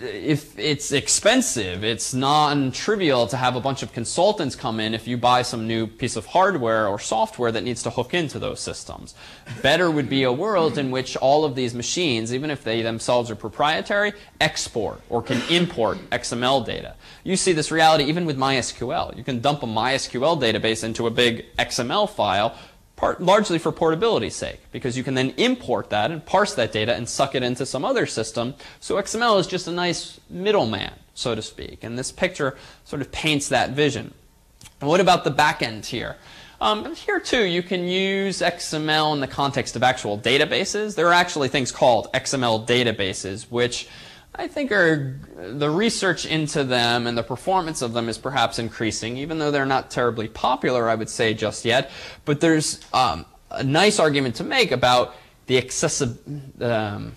Speaker 1: if it's expensive, it's non-trivial to have a bunch of consultants come in if you buy some new piece of hardware or software that needs to hook into those systems. Better would be a world in which all of these machines, even if they themselves are proprietary, export or can import XML data. You see this reality even with MySQL. You can dump a MySQL database into a big XML file part, largely for portability's sake, because you can then import that and parse that data and suck it into some other system. So XML is just a nice middleman, so to speak. And this picture sort of paints that vision. And what about the back end here? Um, here too, you can use XML in the context of actual databases. There are actually things called XML databases, which I think are the research into them and the performance of them is perhaps increasing, even though they're not terribly popular, I would say, just yet. But there's um, a nice argument to make about the, accessi- um,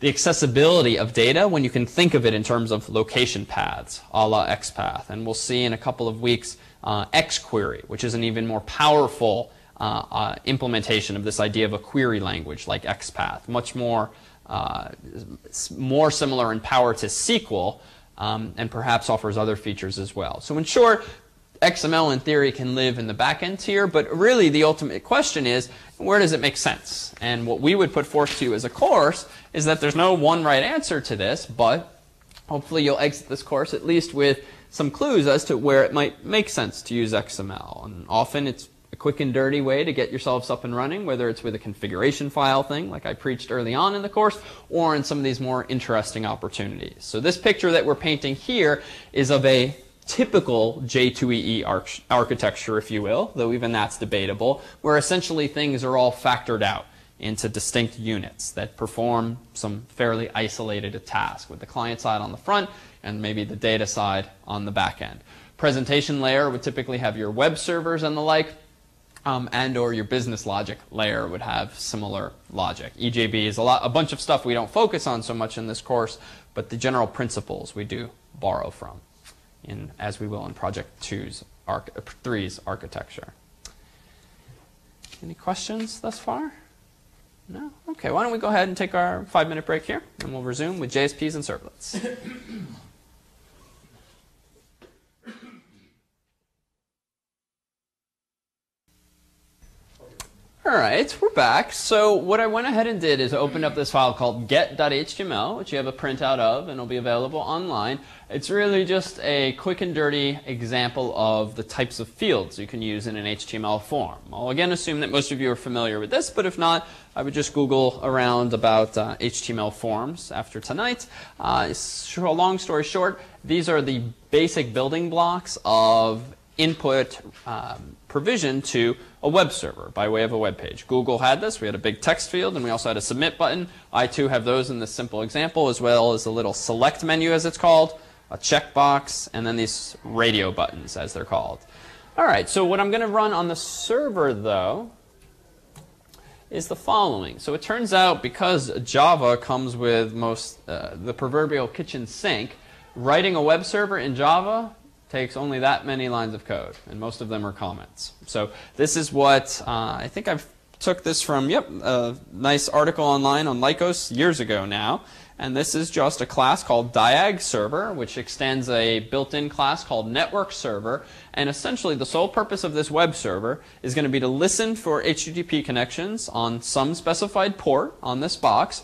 Speaker 1: the accessibility of data when you can think of it in terms of location paths, a la XPath. And we'll see in a couple of weeks uh, XQuery, which is an even more powerful uh, uh, implementation of this idea of a query language like XPath, much more uh, more similar in power to SQL, um, and perhaps offers other features as well. So in short, XML in theory can live in the backend tier, but really the ultimate question is, where does it make sense? And what we would put forth to you as a course is that there's no one right answer to this, but hopefully you'll exit this course at least with some clues as to where it might make sense to use XML. And often it's a quick and dirty way to get yourselves up and running, whether it's with a configuration file thing, like I preached early on in the course, or in some of these more interesting opportunities. So this picture that we're painting here is of a typical J2EE arch- architecture, if you will, though even that's debatable, where essentially things are all factored out into distinct units that perform some fairly isolated task with the client side on the front and maybe the data side on the back end. Presentation layer would typically have your web servers and the like um, and or your business logic layer would have similar logic. EJB is a, lot, a bunch of stuff we don't focus on so much in this course, but the general principles we do borrow from, in, as we will in Project 2's, arch, 3's architecture. Any questions thus far? No? Okay, why don't we go ahead and take our five minute break here, and we'll resume with JSPs and servlets. All right, we're back. So what I went ahead and did is opened up this file called get.html, which you have a printout of and will be available online. It's really just a quick and dirty example of the types of fields you can use in an HTML form. I'll again assume that most of you are familiar with this, but if not, I would just Google around about uh, HTML forms after tonight. Uh, long story short, these are the basic building blocks of input um, provision to a web server by way of a web page. Google had this. We had a big text field, and we also had a submit button. I too have those in this simple example, as well as a little select menu, as it's called, a checkbox, and then these radio buttons, as they're called. All right, so what I'm going to run on the server, though, is the following. So it turns out because Java comes with most uh, the proverbial kitchen sink, writing a web server in Java takes only that many lines of code, and most of them are comments. So this is what uh, I think I've took this from, yep, a nice article online on Lycos years ago now. And this is just a class called Diag Server, which extends a built-in class called Network Server. And essentially, the sole purpose of this web server is going to be to listen for HTTP connections on some specified port on this box,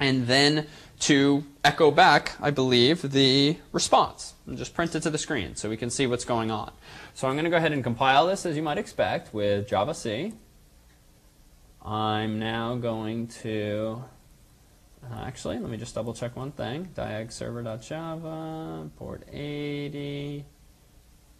Speaker 1: and then to echo back, I believe, the response and just print it to the screen so we can see what's going on. So I'm going to go ahead and compile this as you might expect with javac. I'm now going to, uh, actually, let me just double check one thing. diagserver.java, port 80.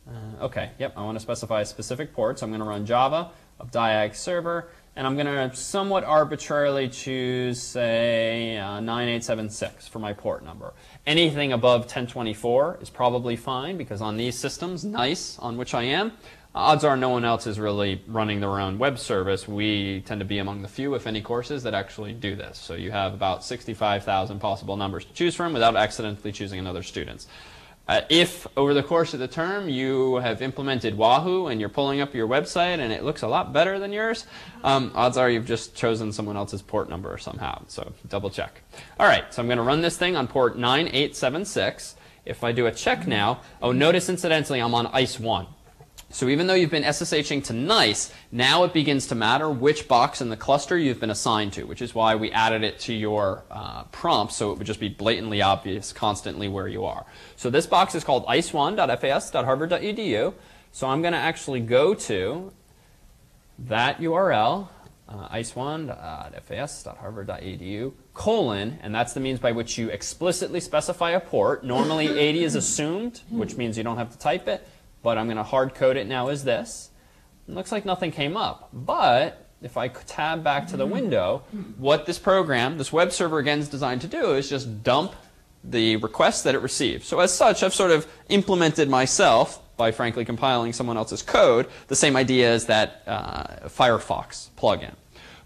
Speaker 1: Uh, okay, yep, I want to specify a specific port, so I'm going to run Java of diag server and I'm going to somewhat arbitrarily choose, say, uh, 9876 for my port number. Anything above 1024 is probably fine because on these systems, nice, on which I am, odds are no one else is really running their own web service. We tend to be among the few, if any, courses that actually do this. So you have about 65,000 possible numbers to choose from without accidentally choosing another student's. Uh, if over the course of the term you have implemented Wahoo and you're pulling up your website and it looks a lot better than yours, um, odds are you've just chosen someone else's port number somehow. So double check. All right, so I'm going to run this thing on port 9876. If I do a check now, oh, notice incidentally I'm on ICE 1. So even though you've been SSHing to NICE, now it begins to matter which box in the cluster you've been assigned to, which is why we added it to your uh, prompt so it would just be blatantly obvious constantly where you are. So this box is called ice1.fas.harvard.edu. So I'm going to actually go to that URL, uh, ice1.fas.harvard.edu, colon, and that's the means by which you explicitly specify a port. Normally 80 is assumed, which means you don't have to type it but I'm going to hard code it now as this. It looks like nothing came up. But if I tab back to the window, what this program, this web server again is designed to do is just dump the request that it received. So as such, I've sort of implemented myself by frankly compiling someone else's code, the same idea as that uh, Firefox plugin.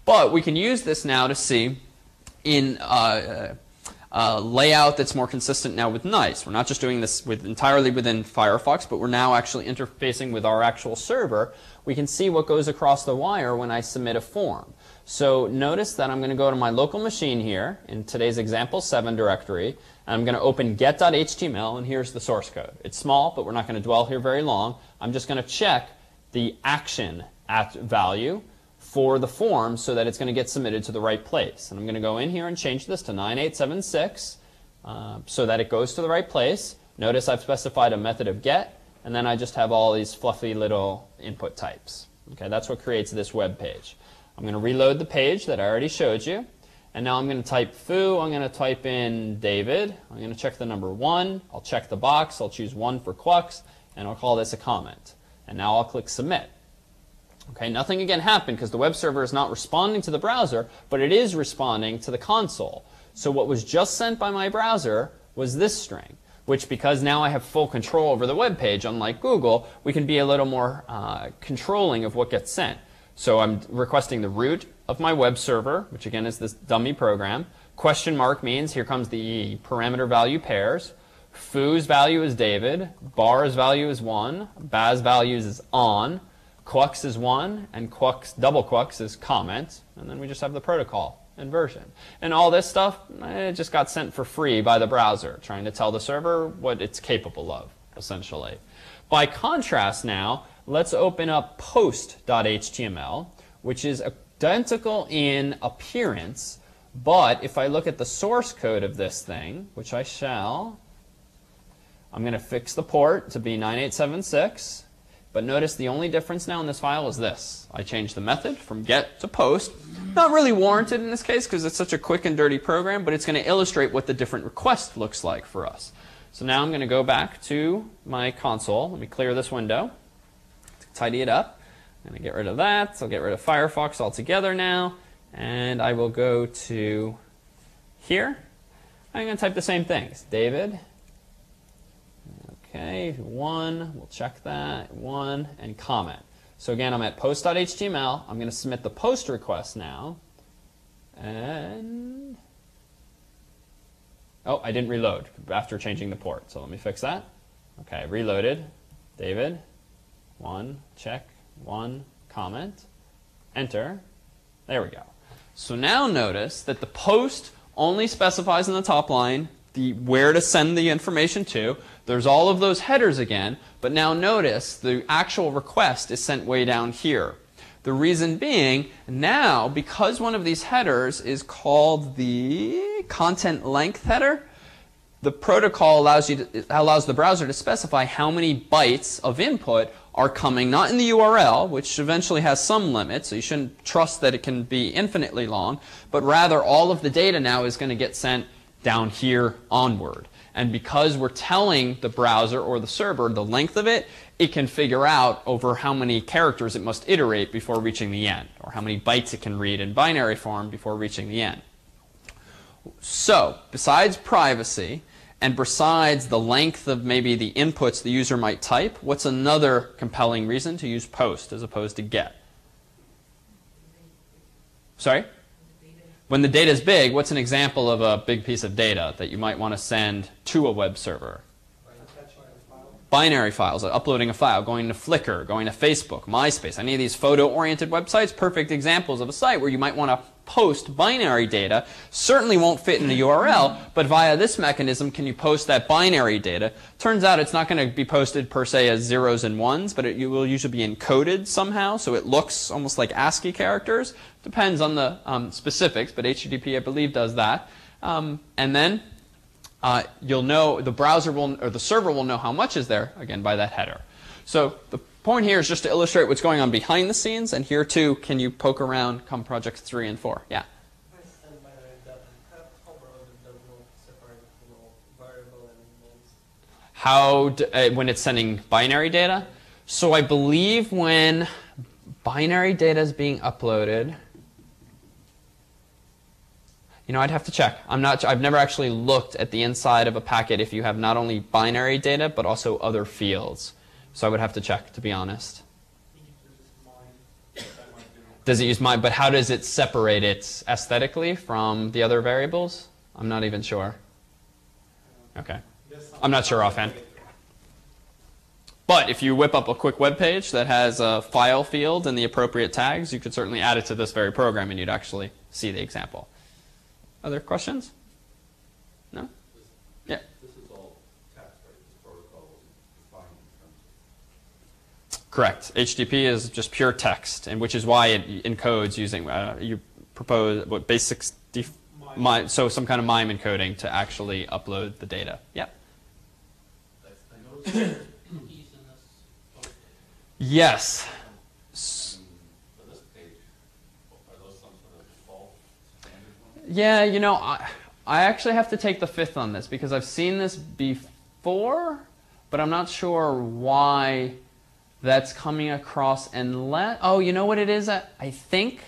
Speaker 1: But we can use this now to see in uh, uh, layout that's more consistent now with NICE. We're not just doing this with entirely within Firefox, but we're now actually interfacing with our actual server. We can see what goes across the wire when I submit a form. So notice that I'm going to go to my local machine here in today's example 7 directory. And I'm going to open get.html, and here's the source code. It's small, but we're not going to dwell here very long. I'm just going to check the action at value for the form so that it's going to get submitted to the right place. And I'm going to go in here and change this to 9876 uh, so that it goes to the right place. Notice I've specified a method of get, and then I just have all these fluffy little input types. Okay, that's what creates this web page. I'm going to reload the page that I already showed you. And now I'm going to type foo. I'm going to type in David. I'm going to check the number 1. I'll check the box. I'll choose 1 for Quux, and I'll call this a comment. And now I'll click Submit. Okay, nothing again happened because the web server is not responding to the browser, but it is responding to the console. So what was just sent by my browser was this string, which because now I have full control over the web page, unlike Google, we can be a little more uh, controlling of what gets sent. So I'm requesting the root of my web server, which again is this dummy program. Question mark means here comes the parameter value pairs. Foo's value is David. Bar's value is 1. Baz values is on. Quux is one, and Quux, double Quux is comment, and then we just have the protocol and version. And all this stuff, it just got sent for free by the browser, trying to tell the server what it's capable of, essentially. By contrast now, let's open up post.html, which is identical in appearance, but if I look at the source code of this thing, which I shall, I'm going to fix the port to be 9876. But notice the only difference now in this file is this. I changed the method from get to post. Not really warranted in this case because it's such a quick and dirty program, but it's going to illustrate what the different request looks like for us. So now I'm going to go back to my console. Let me clear this window, tidy it up. I'm going to get rid of that. So I'll get rid of Firefox altogether now. And I will go to here. I'm going to type the same things. David Okay, one, we'll check that, one, and comment. So again, I'm at post.html. I'm going to submit the post request now. And, oh, I didn't reload after changing the port. So let me fix that. Okay, reloaded. David, one, check, one, comment, enter. There we go. So now notice that the post only specifies in the top line the where to send the information to. There's all of those headers again, but now notice the actual request is sent way down here. The reason being, now, because one of these headers is called the content length header, the protocol allows, you to, allows the browser to specify how many bytes of input are coming, not in the URL, which eventually has some limit, so you shouldn't trust that it can be infinitely long, but rather all of the data now is going to get sent down here onward. And because we're telling the browser or the server the length of it, it can figure out over how many characters it must iterate before reaching the end, or how many bytes it can read in binary form before reaching the end. So, besides privacy, and besides the length of maybe the inputs the user might type, what's another compelling reason to use post as opposed to get? Sorry? When the data is big, what's an example of a big piece of data that you might want to send to a web server? Binary files, uploading a file, going to Flickr, going to Facebook, MySpace, any of these photo-oriented websites, perfect examples of a site where you might want to post binary data. Certainly won't fit in the URL, but via this mechanism can you post that binary data. Turns out it's not going to be posted per se as zeros and ones, but it will usually be encoded somehow, so it looks almost like ASCII characters. Depends on the um, specifics, but HTTP I believe does that. Um, and then uh, you'll know the browser will or the server will know how much is there again by that header. So the point here is just to illustrate what's going on behind the scenes, and here too, can you poke around come projects three and four? Yeah.
Speaker 6: How how browser does not separate, you know, variable and names?
Speaker 1: How d- uh, when it's sending binary data? So I believe when binary data is being uploaded. You know, I'd have to check. I'm not. I've never actually looked at the inside of a packet if you have not only binary data but also other fields. So I would have to check, to be honest.
Speaker 3: Mine.
Speaker 1: Does it use my? But how does it separate it aesthetically from the other variables? I'm not even sure. Okay. I'm not sure offhand. But if you whip up a quick web page that has a file field and the appropriate tags, you could certainly add it to this very program and you'd actually see the example. Other questions? No? Yeah.
Speaker 5: This is all text, right? This protocol is defined in terms
Speaker 1: Correct. HTTP is just pure text, and which is why it encodes using uh, you propose what basics def-
Speaker 3: Mime.
Speaker 1: mi- so some kind of MIME encoding to actually upload the data. Yeah.
Speaker 5: of. I noticed there's cookies in this post.
Speaker 1: Yes.
Speaker 5: And for this page, are those some sort of default standard ones?
Speaker 1: Yeah, you know, I, I actually have to take the fifth on this because I've seen this before, but I'm not sure why that's coming across unless. Oh, you know what it is? I, I think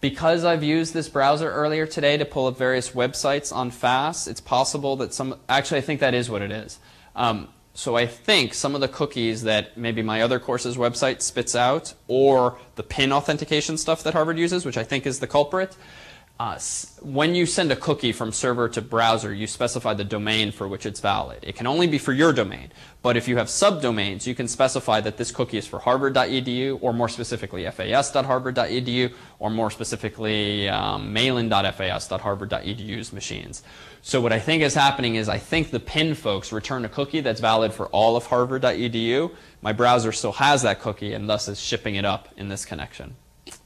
Speaker 1: because I've used this browser earlier today to pull up various websites on FAST, it's possible that some. Actually, I think that is what it is. Um, so I think some of the cookies that maybe my other course's website spits out, or the PIN authentication stuff that Harvard uses, which I think is the culprit, when you send a cookie from server to browser, you specify the domain for which it's valid. It can only be for your domain, but if you have subdomains, you can specify that this cookie is for harvard.edu, or more specifically fas.harvard.edu, or more specifically um, mailin.fas.harvard.edu's machines. So what I think is happening is I think the PIN folks return a cookie that's valid for all of harvard.edu. My browser still has that cookie and thus is shipping it up in this connection.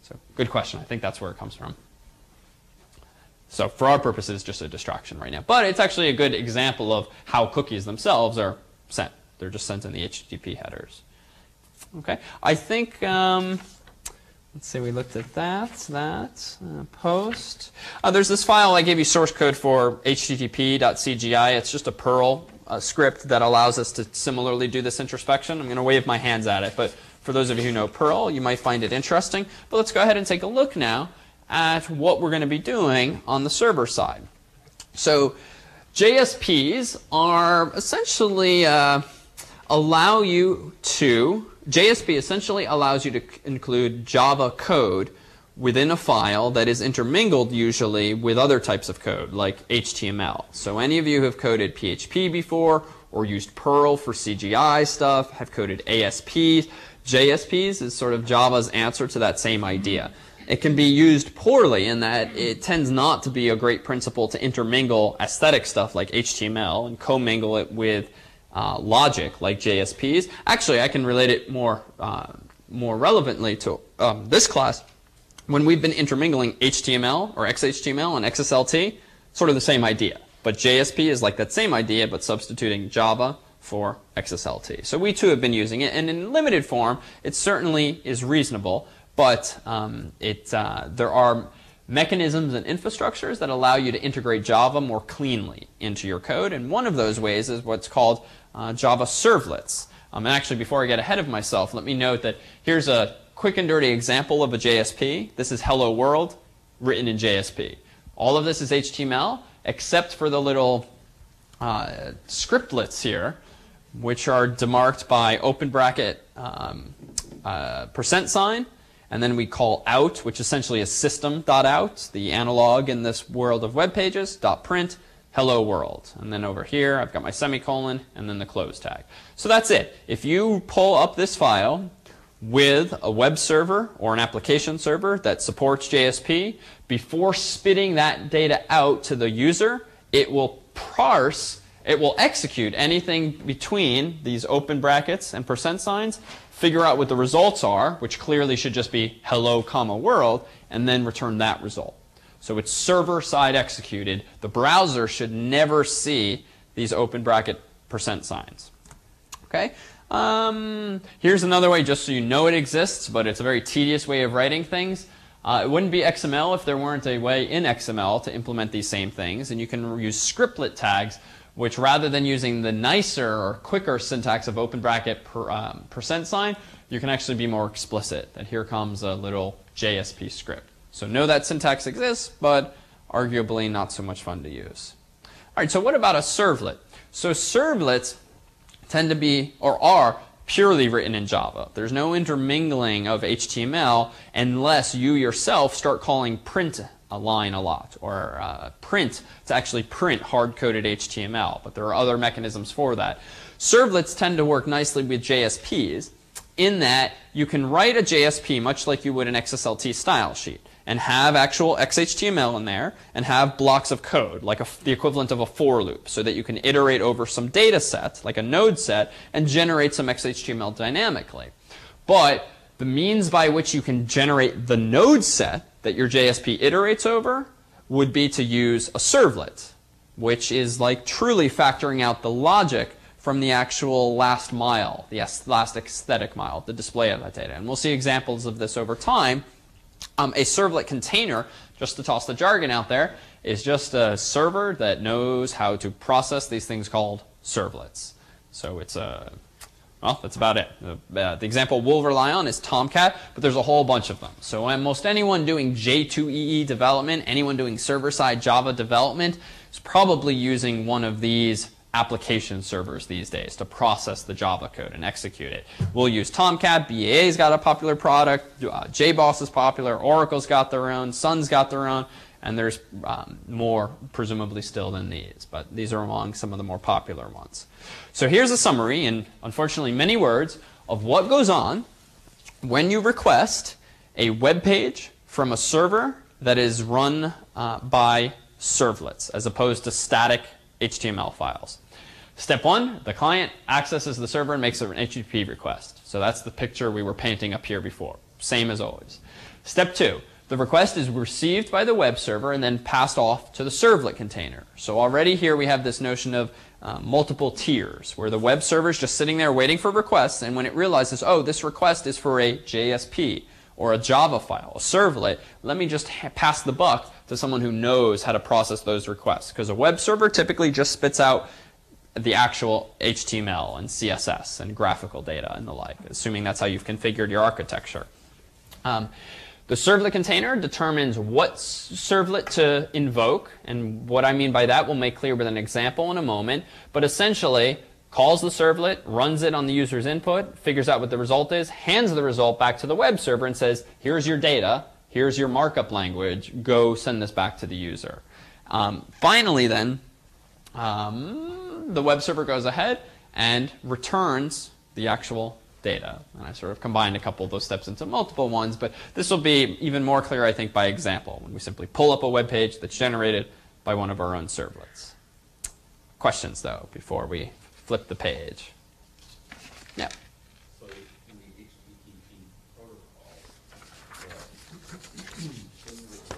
Speaker 1: So good question. I think that's where it comes from. So for our purposes, it's just a distraction right now. But it's actually a good example of how cookies themselves are sent. They're just sent in the HTTP headers. Okay. I think, um, let's see, we looked at that, that, uh, post. Uh, there's this file I gave you source code for, http.cgi. It's just a Perl uh, script that allows us to similarly do this introspection. I'm going to wave my hands at it, but for those of you who know Perl, you might find it interesting. But let's go ahead and take a look now at what we're going to be doing on the server side. So JSPs are essentially uh, allow you to JSP essentially allows you to include Java code within a file that is intermingled usually with other types of code like HTML. So any of you who have coded PHP before or used Perl for CGI stuff, have coded ASPs, JSPs is sort of Java's answer to that same idea. It can be used poorly in that it tends not to be a great principle to intermingle aesthetic stuff like HTML and commingle it with uh, logic like JSPs. Actually, I can relate it more uh, more relevantly to um, this class. When we've been intermingling HTML or XHTML and XSLT, sort of the same idea. But JSP is like that same idea, but substituting Java for XSLT. So we too have been using it, and in limited form, it certainly is reasonable. But um, it, uh, there are mechanisms and infrastructures that allow you to integrate Java more cleanly into your code, and one of those ways is what's called uh, Java servlets. Um, and actually, before I get ahead of myself, let me note that here's a quick and dirty example of a JSP. This is Hello World written in JSP. All of this is HTML, except for the little uh, scriptlets here, which are demarked by open bracket um, uh, percent sign, and then we call out, which essentially is system.out, the analog in this world of web pages, dot print, hello world. And then over here, I've got my semicolon and then the close tag. So that's it. If you pull up this file with a web server or an application server that supports JSP, before spitting that data out to the user, it will parse, it will execute anything between these open brackets and percent signs, figure out what the results are, which clearly should just be hello comma world, and then return that result. So it's server side executed. The browser should never see these open bracket percent signs. Okay? Um, here's another way, just so you know it exists, but it's a very tedious way of writing things. Uh, it wouldn't be XML if there weren't a way in XML to implement these same things. And you can use scriptlet tags, which rather than using the nicer or quicker syntax of open bracket per, um, percent sign, you can actually be more explicit. That here comes a little JSP script. So know that syntax exists, but arguably not so much fun to use. All right, so what about a servlet? So servlets tend to be, or are, purely written in Java. There's no intermingling of HTML unless you yourself start calling print a line a lot, or uh, print to actually print hard-coded HTML. But there are other mechanisms for that. Servlets tend to work nicely with JSPs in that you can write a JSP much like you would an XSLT style sheet and have actual XHTML in there and have blocks of code, like a, the equivalent of a for loop, so that you can iterate over some data set, like a node set, and generate some XHTML dynamically. But the means by which you can generate the node set that your JSP iterates over would be to use a servlet, which is like truly factoring out the logic from the actual last mile, the last aesthetic mile, the display of that data. And we'll see examples of this over time um, a servlet container, just to toss the jargon out there, is just a server that knows how to process these things called servlets. So it's a, well, that's about it. Uh, the example we'll rely on is Tomcat, but there's a whole bunch of them. So almost anyone doing J2EE development, anyone doing server-side Java development, is probably using one of these application servers these days to process the Java code and execute it. We'll use Tomcat. BEA's got a popular product. Uh, JBoss is popular. Oracle's got their own. Sun's got their own. And there's um, more, presumably, still than these. But these are among some of the more popular ones. So here's a summary, in unfortunately many words, of what goes on when you request a web page from a server that is run uh, by servlets as opposed to static HTML files. Step one, the client accesses the server and makes an HTTP request. So that's the picture we were painting up here before. Same as always. Step two, the request is received by the web server and then passed off to the servlet container. So already here we have this notion of uh, multiple tiers where the web server is just sitting there waiting for requests and when it realizes, oh, this request is for a JSP or a Java file, a servlet, let me just pass the buck to someone who knows how to process those requests. Because a web server typically just spits out the actual HTML and CSS and graphical data and the like, assuming that's how you've configured your architecture. Um, the servlet container determines what servlet to invoke, and what I mean by that we'll make clear with an example in a moment. But essentially, calls the servlet, runs it on the user's input, figures out what the result is, hands the result back to the web server and says, here's your data, here's your markup language, go send this back to the user. Um, finally then, um, the web server goes ahead and returns the actual data. And I sort of combined a couple of those steps into multiple ones, but this will be even more clear, I think, by example, when we simply pull up a web page that's generated by one of our own servlets. Questions, though, before we flip the page? Yeah.
Speaker 5: So the HTTP protocol, the thing with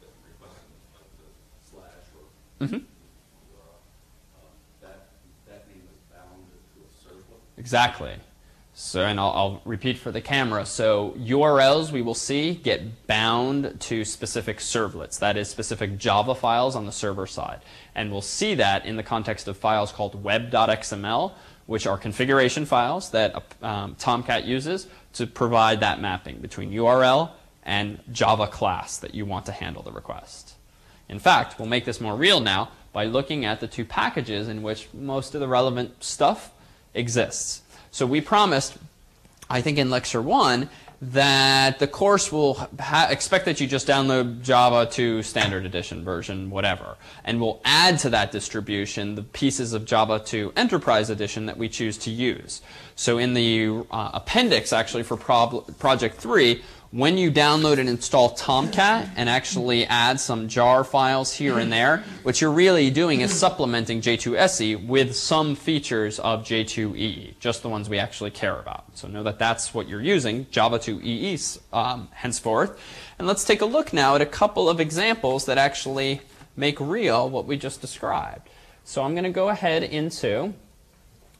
Speaker 5: the request like the slash or
Speaker 1: Mm-hmm. Exactly. So, and I'll, I'll, repeat for the camera. So URLs we will see get bound to specific servlets, that is specific Java files on the server side. And we'll see that in the context of files called web.xml, which are configuration files that um, Tomcat uses to provide that mapping between URL and Java class that you want to handle the request. In fact, we'll make this more real now by looking at the two packages in which most of the relevant stuff exists. So we promised, I think in lecture one, that the course will expect that you just download Java 2 Standard Edition version, whatever, and we'll add to that distribution the pieces of Java 2 Enterprise Edition that we choose to use. So in the uh, appendix, actually, for Project 3, when you download and install Tomcat and actually add some jar files here and there, what you're really doing is supplementing J2SE with some features of J2EE, just the ones we actually care about. So know that that's what you're using, Java 2 EE um, henceforth. And let's take a look now at a couple of examples that actually make real what we just described. So I'm going to go ahead into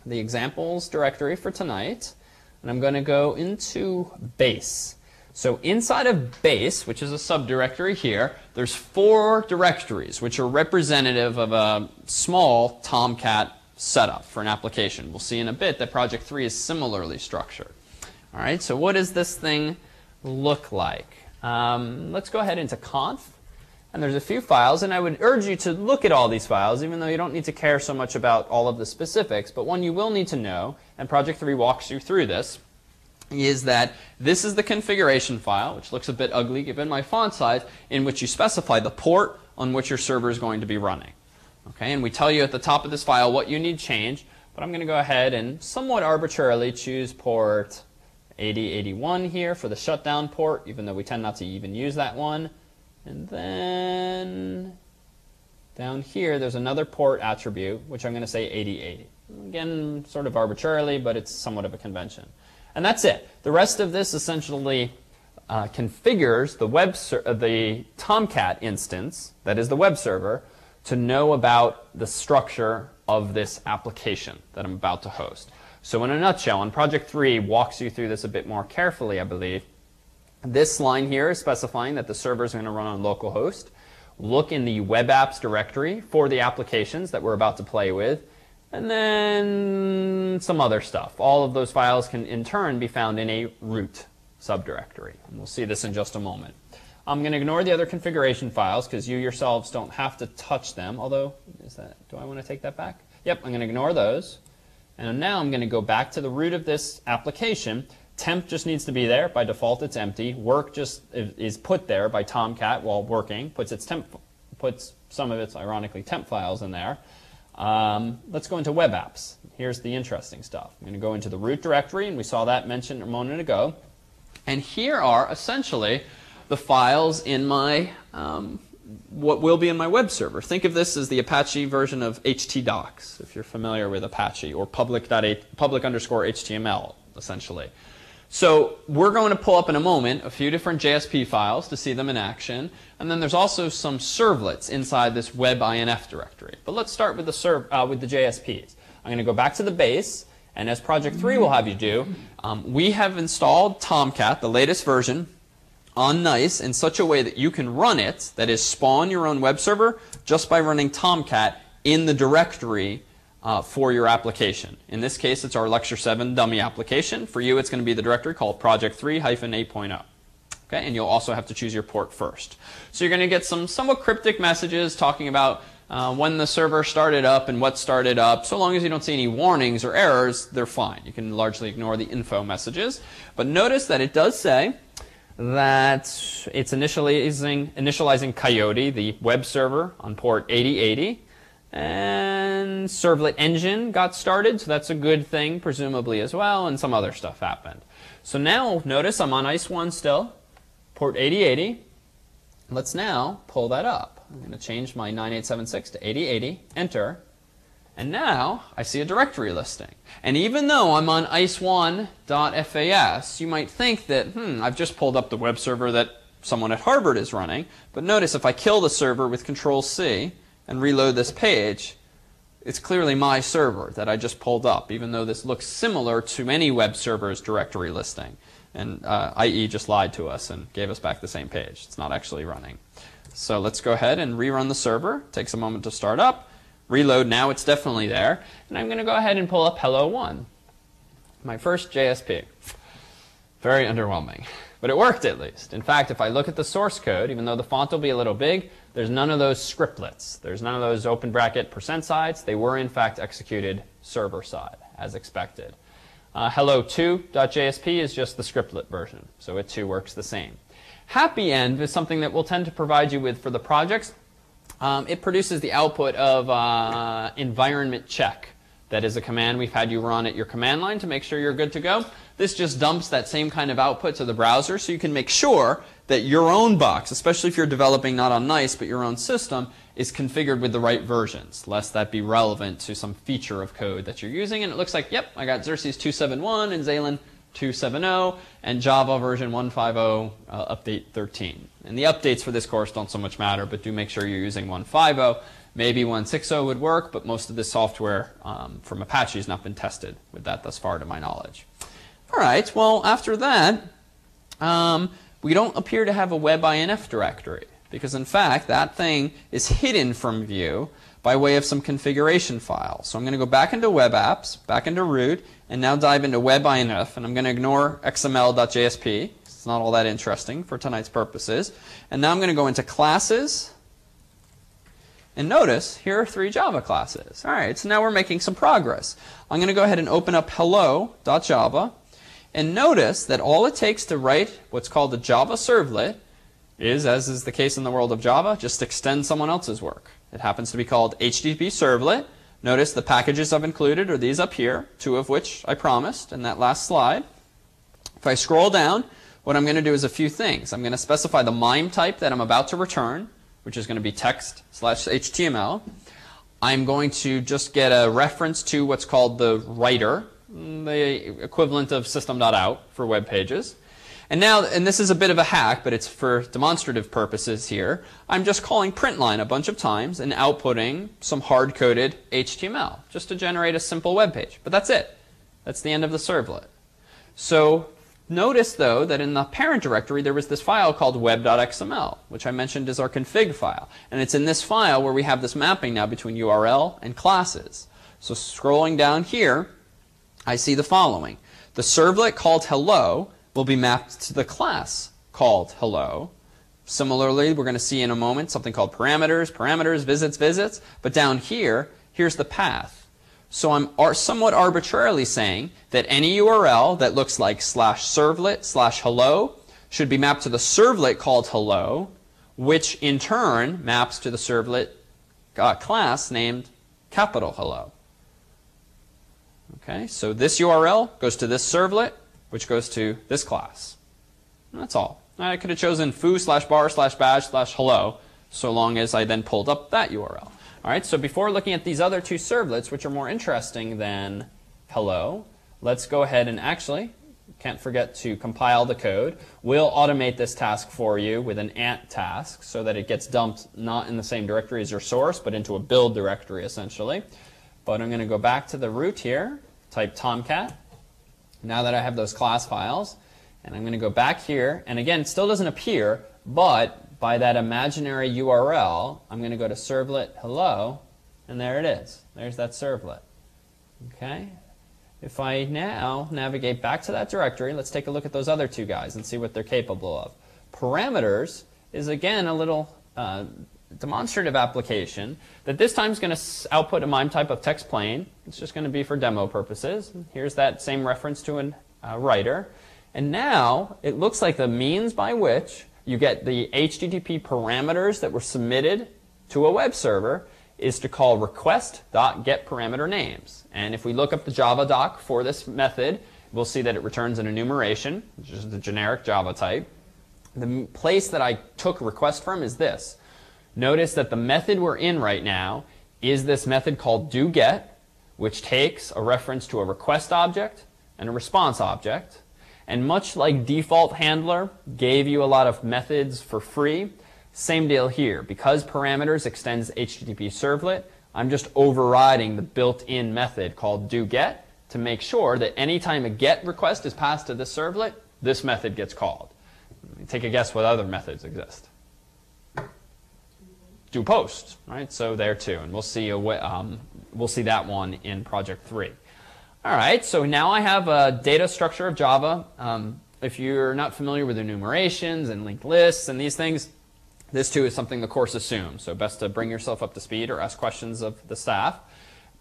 Speaker 1: the examples directory for tonight, and I'm going to go into base. So inside of base, which is a subdirectory here, there's four directories which are representative of a small Tomcat setup for an application. We'll see in a bit that project 3 is similarly structured. All right, so what does this thing look like? Um, let's go ahead into conf. And there's a few files, and I would urge you to look at all these files, even though you don't need to care so much about all of the specifics. But one you will need to know, and Project 3 walks you through this, is that this is the configuration file, which looks a bit ugly given my font size, in which you specify the port on which your server is going to be running. Okay, and we tell you at the top of this file what you need change, but I'm going to go ahead and somewhat arbitrarily choose port 8081 here for the shutdown port, even though we tend not to even use that one. And then down here, there's another port attribute, which I'm going to say 8080. Again, sort of arbitrarily, but it's somewhat of a convention. And that's it. The rest of this essentially uh, configures the web uh, the Tomcat instance, that is the web server, to know about the structure of this application that I'm about to host. So in a nutshell, and Project 3 walks you through this a bit more carefully, I believe. This line here is specifying that the server is going to run on localhost. Look in the web apps directory for the applications that we're about to play with and then some other stuff. All of those files can in turn be found in a root subdirectory. And we'll see this in just a moment. I'm going to ignore the other configuration files because you yourselves don't have to touch them. Although, is that, do I want to take that back? Yep, I'm going to ignore those. And now I'm going to go back to the root of this application. Temp just needs to be there. By default, it's empty. Work just is put there by Tomcat while working. Puts its temp, puts some of its ironically temp files in there. Um, let's go into web apps. Here's the interesting stuff. I'm going to go into the root directory, and we saw that mentioned a moment ago. And here are essentially the files in my um, what will be in my web server. Think of this as the Apache version of htdocs, if you're familiar with Apache, or public, public underscore HTML, essentially. So we're going to pull up in a moment a few different JSP files to see them in action. And then there's also some servlets inside this WEB-INF directory. But let's start with the, serv uh, with the JSPs. I'm going to go back to the base. And as Project 3 will have you do, um, we have installed Tomcat, the latest version, on Nice in such a way that you can run it, that is spawn your own web server, just by running Tomcat in the directory uh, for your application. In this case, it's our Lecture 7 dummy application. For you, it's going to be the directory called Project 3-8.0. Okay, and you'll also have to choose your port first. So you're going to get some somewhat cryptic messages talking about uh, when the server started up and what started up. So long as you don't see any warnings or errors, they're fine. You can largely ignore the info messages. But notice that it does say that it's initializing, initializing Coyote, the web server, on port 8080. And Servlet Engine got started, so that's a good thing, presumably as well, and some other stuff happened. So now, notice I'm on ICE1 still, port 8080. Let's now pull that up. I'm going to change my 9876 to 8080, enter, and now I see a directory listing. And even though I'm on ice1.fas, you might think that, hmm, I've just pulled up the web server that someone at Harvard is running. But notice if I kill the server with Control C, and reload this page, it's clearly my server that I just pulled up, even though this looks similar to any web server's directory listing. And uh, IE just lied to us and gave us back the same page. It's not actually running. So let's go ahead and rerun the server. It takes a moment to start up. Reload now, it's definitely there. And I'm going to go ahead and pull up Hello 1, my first JSP. Very underwhelming. But it worked at least. In fact, if I look at the source code, even though the font will be a little big, there's none of those scriptlets. There's none of those open bracket percent sides. They were, in fact, executed server side, as expected. Uh, hello2.jsp is just the scriptlet version, so it too works the same. Happy End is something that we'll tend to provide you with for the projects. Um, it produces the output of uh, environment check. That is a command we've had you run at your command line to make sure you're good to go. This just dumps that same kind of output to the browser so you can make sure that your own box, especially if you're developing not on NICE but your own system, is configured with the right versions, lest that be relevant to some feature of code that you're using. And it looks like, yep, I got Xerces 271 and Xalan 270 and Java version 150 uh, update 13. And the updates for this course don't so much matter, but do make sure you're using 150. Maybe 160 would work, but most of this software um, from Apache has not been tested with that thus far, to my knowledge. All right, well, after that, um, we don't appear to have a WEB-INF directory because, in fact, that thing is hidden from view by way of some configuration files. So I'm going to go back into web apps, back into root, and now dive into WEB-INF, and I'm going to ignore xml.jsp. It's not all that interesting for tonight's purposes. And now I'm going to go into classes, and notice, here are three Java classes. All right, so now we're making some progress. I'm going to go ahead and open up hello.java. And notice that all it takes to write what's called a Java servlet is, as is the case in the world of Java, just extend someone else's work. It happens to be called HTTP servlet. Notice the packages I've included are these up here, two of which I promised in that last slide. If I scroll down, what I'm going to do is a few things. I'm going to specify the MIME type that I'm about to return which is going to be text slash HTML. I'm going to just get a reference to what's called the writer, the equivalent of system.out for web pages. And now, and this is a bit of a hack, but it's for demonstrative purposes here, I'm just calling println a bunch of times and outputting some hard-coded HTML just to generate a simple web page. But that's it. That's the end of the servlet. So Notice, though, that in the parent directory there was this file called web.xml, which I mentioned is our config file. And it's in this file where we have this mapping now between URL and classes. So scrolling down here, I see the following. The servlet called hello will be mapped to the class called hello. Similarly, we're going to see in a moment something called parameters, parameters, visits, visits. But down here, here's the path. So I'm ar somewhat arbitrarily saying that any URL that looks like slash servlet slash hello should be mapped to the servlet called hello, which in turn maps to the servlet uh, class named capital hello. Okay, so this URL goes to this servlet, which goes to this class. And that's all. I could have chosen foo slash bar slash bash slash hello, so long as I then pulled up that URL. All right, so before looking at these other two servlets, which are more interesting than hello, let's go ahead and actually, can't forget to compile the code. We'll automate this task for you with an ant task so that it gets dumped not in the same directory as your source, but into a build directory essentially. But I'm going to go back to the root here, type tomcat. Now that I have those class files, and I'm going to go back here, and again, it still doesn't appear, but by that imaginary URL, I'm going to go to servlet hello, and there it is. There's that servlet. Okay? If I now navigate back to that directory, let's take a look at those other two guys and see what they're capable of. Parameters is again a little uh, demonstrative application that this time is going to output a MIME type of text plain. It's just going to be for demo purposes. Here's that same reference to a uh, writer. And now it looks like the means by which you get the HTTP parameters that were submitted to a web server is to call request.getParameterNames. And if we look up the Javadoc for this method, we'll see that it returns an enumeration, which is the generic Java type. The place that I took request from is this. Notice that the method we're in right now is this method called doGet, which takes a reference to a request object and a response object, and much like default handler gave you a lot of methods for free, same deal here. Because parameters extends HTTP servlet, I'm just overriding the built-in method called doGet to make sure that anytime a GET request is passed to this servlet, this method gets called. Take a guess what other methods exist. Do post, right? So there too, and we'll see a, um, we'll see that one in project three. All right, so now I have a data structure of Java. Um, if you're not familiar with enumerations and linked lists and these things, this too is something the course assumes. So best to bring yourself up to speed or ask questions of the staff.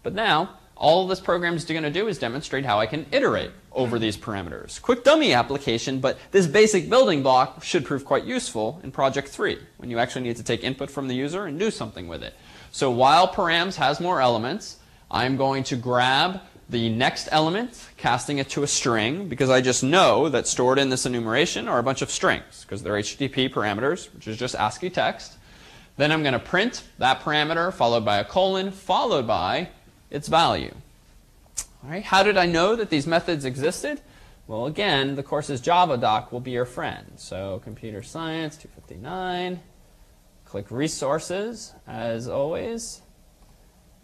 Speaker 1: But now all this program is going to do is demonstrate how I can iterate over these parameters. Quick dummy application, but this basic building block should prove quite useful in project three, when you actually need to take input from the user and do something with it. So while params has more elements, I'm going to grab the next element, casting it to a string, because I just know that stored in this enumeration are a bunch of strings, because they're HTTP parameters, which is just ASCII text. Then I'm going to print that parameter, followed by a colon, followed by its value. All right, how did I know that these methods existed? Well, again, the course's Javadoc will be your friend. So computer science 259, click resources as always.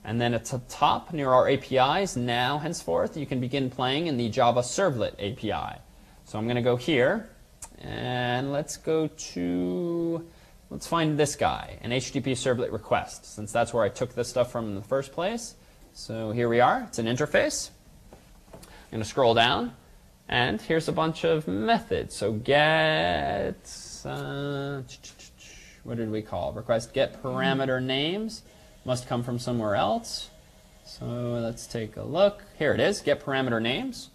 Speaker 1: And then at the top near our APIs, now henceforth, you can begin playing in the Java Servlet API. So I'm going to go here, and let's go to, let's find this guy, an HTTP Servlet request, since that's where I took this stuff from in the first place. So here we are. It's an interface. I'm going to scroll down, and here's a bunch of methods. So get, uh, what did we call? Request get parameter names must come from somewhere else. So let's take a look. Here it is, get parameter names.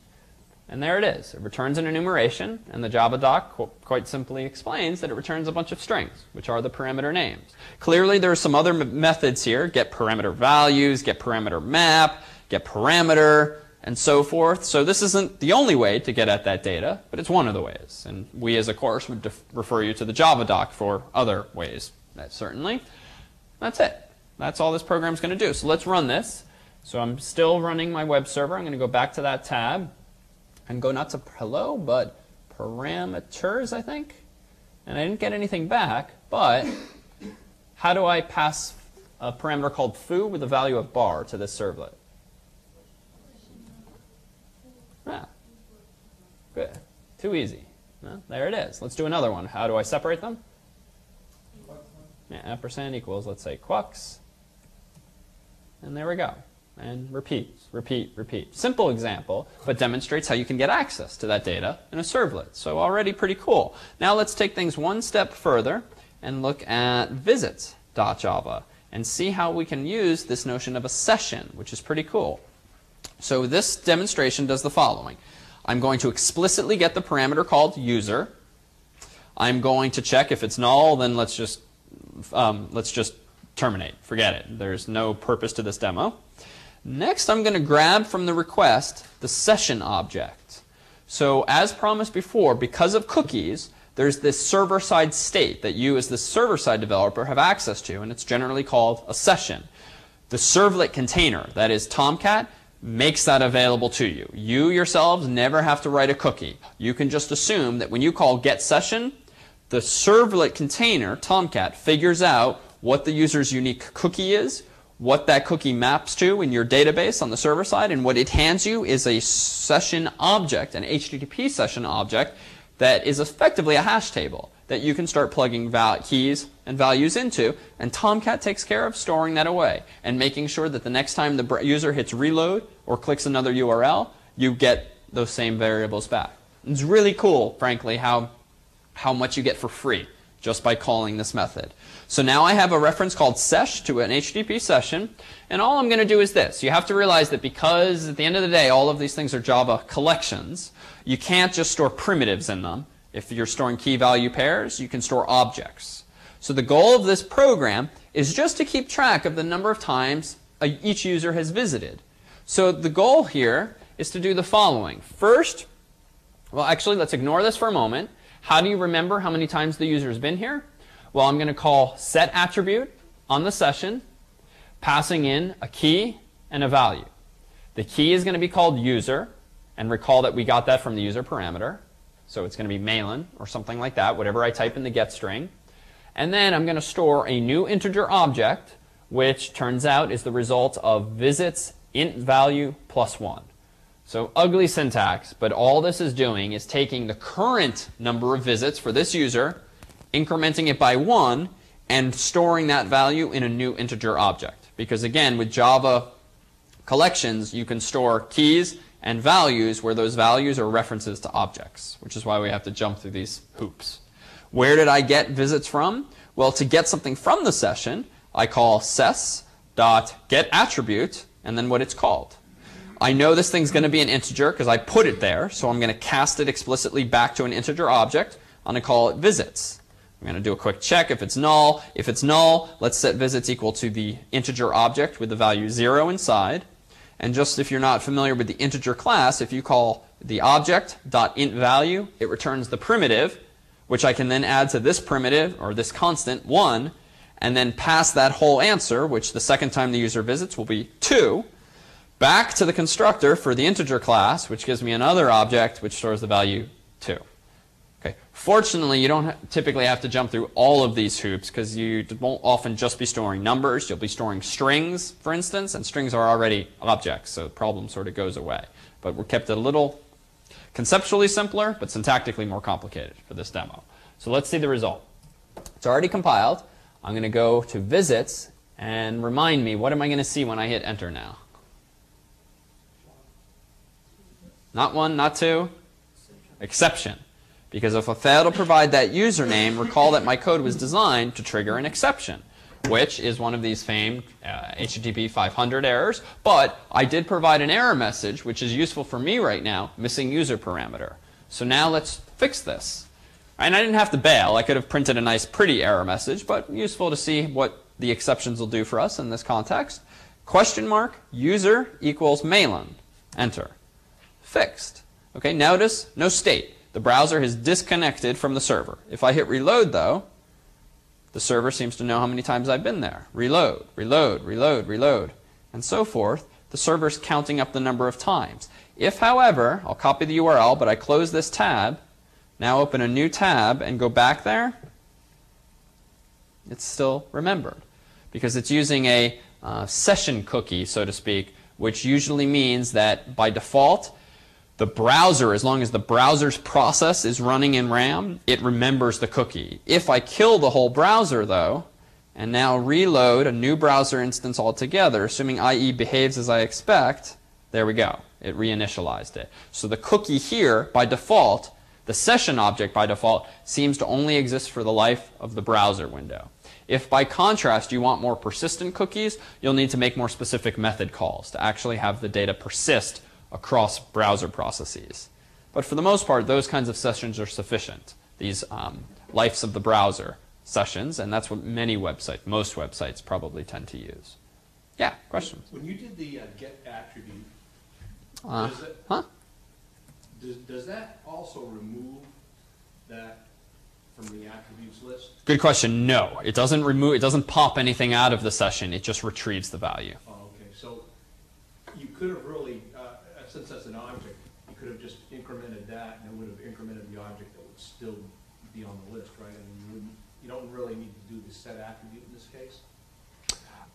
Speaker 1: And there it is. It returns an enumeration, and the Javadoc qu quite simply explains that it returns a bunch of strings, which are the parameter names. Clearly, there are some other methods here, get parameter values, get parameter map, get parameter, and so forth. So this isn't the only way to get at that data, but it's one of the ways. And we as a course would refer you to the Javadoc for other ways, that certainly. That's it. That's all this program is going to do. So let's run this. So I'm still running my web server. I'm going to go back to that tab and go not to hello, but parameters, I think. And I didn't get anything back, but how do I pass a parameter called foo with a value of bar to this servlet? Ah, good. Too easy. There it is. Let's do another one. How do I separate them? Yeah, ampersand equals, let's say, quux and there we go. And repeat, repeat, repeat. Simple example, but demonstrates how you can get access to that data in a servlet. So already pretty cool. Now let's take things one step further and look at visits.java and see how we can use this notion of a session, which is pretty cool. So this demonstration does the following. I'm going to explicitly get the parameter called user. I'm going to check if it's null, then let's just um, let's just terminate. Forget it. There's no purpose to this demo. Next, I'm going to grab from the request the session object. So as promised before, because of cookies, there's this server-side state that you as the server-side developer have access to, and it's generally called a session. The servlet container, that is Tomcat, makes that available to you. You yourselves never have to write a cookie. You can just assume that when you call get session, the servlet container, Tomcat, figures out what the user's unique cookie is, what that cookie maps to in your database on the server side, and what it hands you is a session object, an HTTP session object, that is effectively a hash table that you can start plugging keys and values into, and Tomcat takes care of storing that away and making sure that the next time the user hits reload or clicks another URL, you get those same variables back. It's really cool, frankly, how, how much you get for free just by calling this method. So now I have a reference called sesh to an HTTP session, and all I'm going to do is this. You have to realize that because at the end of the day, all of these things are Java collections, you can't just store primitives in them. If you're storing key value pairs, you can store objects. So the goal of this program is just to keep track of the number of times each user has visited. So the goal here is to do the following. First, well, actually, let's ignore this for a moment. How do you remember how many times the user has been here? Well, I'm going to call set attribute on the session, passing in a key and a value. The key is going to be called user, and recall that we got that from the user parameter. So it's going to be Malan or something like that, whatever I type in the get string. And then I'm going to store a new integer object, which turns out is the result of visits int value plus 1. So ugly syntax, but all this is doing is taking the current number of visits for this user, incrementing it by 1, and storing that value in a new integer object. Because again, with Java collections, you can store keys and values where those values are references to objects, which is why we have to jump through these hoops. Where did I get visits from? Well, to get something from the session, I call ses.getAttribute, and then what it's called I know this thing's going to be an integer because I put it there, so I'm going to cast it explicitly back to an integer object. I'm going to call it visits. I'm going to do a quick check if it's null. If it's null, let's set visits equal to the integer object with the value 0 inside. And just if you're not familiar with the integer class, if you call the object dot int value, it returns the primitive, which I can then add to this primitive or this constant 1, and then pass that whole answer, which the second time the user visits will be 2, back to the constructor for the integer class, which gives me another object which stores the value 2. Fortunately, you don't typically have to jump through all of these hoops because you won't often just be storing numbers. You'll be storing strings, for instance, and strings are already objects, so the problem sort of goes away. But we're kept a little conceptually simpler, but syntactically more complicated for this demo. So let's see the result. It's already compiled. I'm going to go to visits and remind me, what am I going to see when I hit enter now? Not one, not two. Exception. Because if I fail to provide that username, recall that my code was designed to trigger an exception, which is one of these famed uh, HTTP 500 errors. But I did provide an error message, which is useful for me right now, missing user parameter. So now let's fix this. And I didn't have to bail. I could have printed a nice, pretty error message, but useful to see what the exceptions will do for us in this context. Question mark, user equals Malan. Enter. Fixed. Okay, notice, no state. The browser has disconnected from the server. If I hit reload, though, the server seems to know how many times I've been there. Reload, reload, reload, reload, and so forth. The server's counting up the number of times. If, however, I'll copy the URL, but I close this tab, now open a new tab and go back there, it's still remembered. Because it's using a uh, session cookie, so to speak, which usually means that by default, the browser, as long as the browser's process is running in RAM, it remembers the cookie. If I kill the whole browser, though, and now reload a new browser instance altogether, assuming IE behaves as I expect, there we go. It reinitialized it. So the cookie here, by default, the session object by default, seems to only exist for the life of the browser window. If by contrast you want more persistent cookies, you'll need to make more specific method calls to actually have the data persist across browser processes. But for the most part, those kinds of sessions are sufficient. These um, lives of the browser sessions, and that's what many websites, most websites probably tend to use. Yeah, questions?
Speaker 2: When you did the uh, get attribute,
Speaker 1: Uh,
Speaker 2: does it,
Speaker 1: huh?
Speaker 2: does, does that also remove that from the attributes list?
Speaker 1: Good question. No, it doesn't remove. It doesn't pop anything out of the session. It just retrieves the value.
Speaker 2: Oh, okay, so you could have really, since that's an object, you could have just incremented that and it would have incremented the object that would still be on the list, right? And you wouldn't, you don't really need to do the set attribute in this case?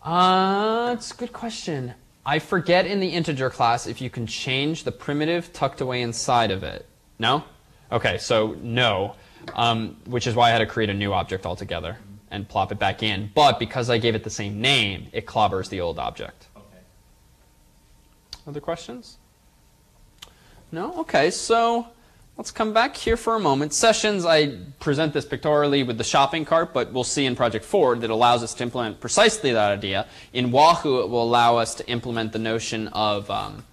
Speaker 1: Uh, it's a good question. I forget in the integer class if you can change the primitive tucked away inside of it. No? Okay, so no, um, which is why I had to create a new object altogether and plop it back in. But because I gave it the same name, it clobbers the old object.
Speaker 2: Okay.
Speaker 1: Other questions? No? Okay, so let's come back here for a moment. Sessions, I present this pictorially with the shopping cart, but we'll see in Project Forward that allows us to implement precisely that idea. In Wahoo, it will allow us to implement the notion of um,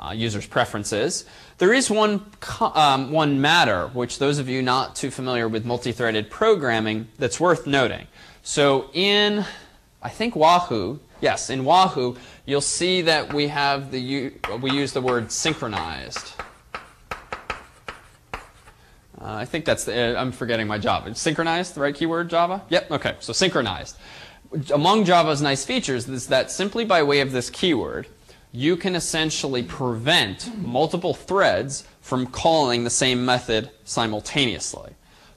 Speaker 1: uh, users' preferences. There is one, um, one matter, which those of you not too familiar with multi-threaded programming, that's worth noting. So in, I think Wahoo, yes, in Wahoo, you'll see that we have the, we use the word synchronized. Uh, I think that's the, uh, I'm forgetting my Java. Synchronized the right keyword, Java? Yep, okay, so synchronized. Among Java's nice features is that simply by way of this keyword, you can essentially prevent multiple threads from calling the same method simultaneously.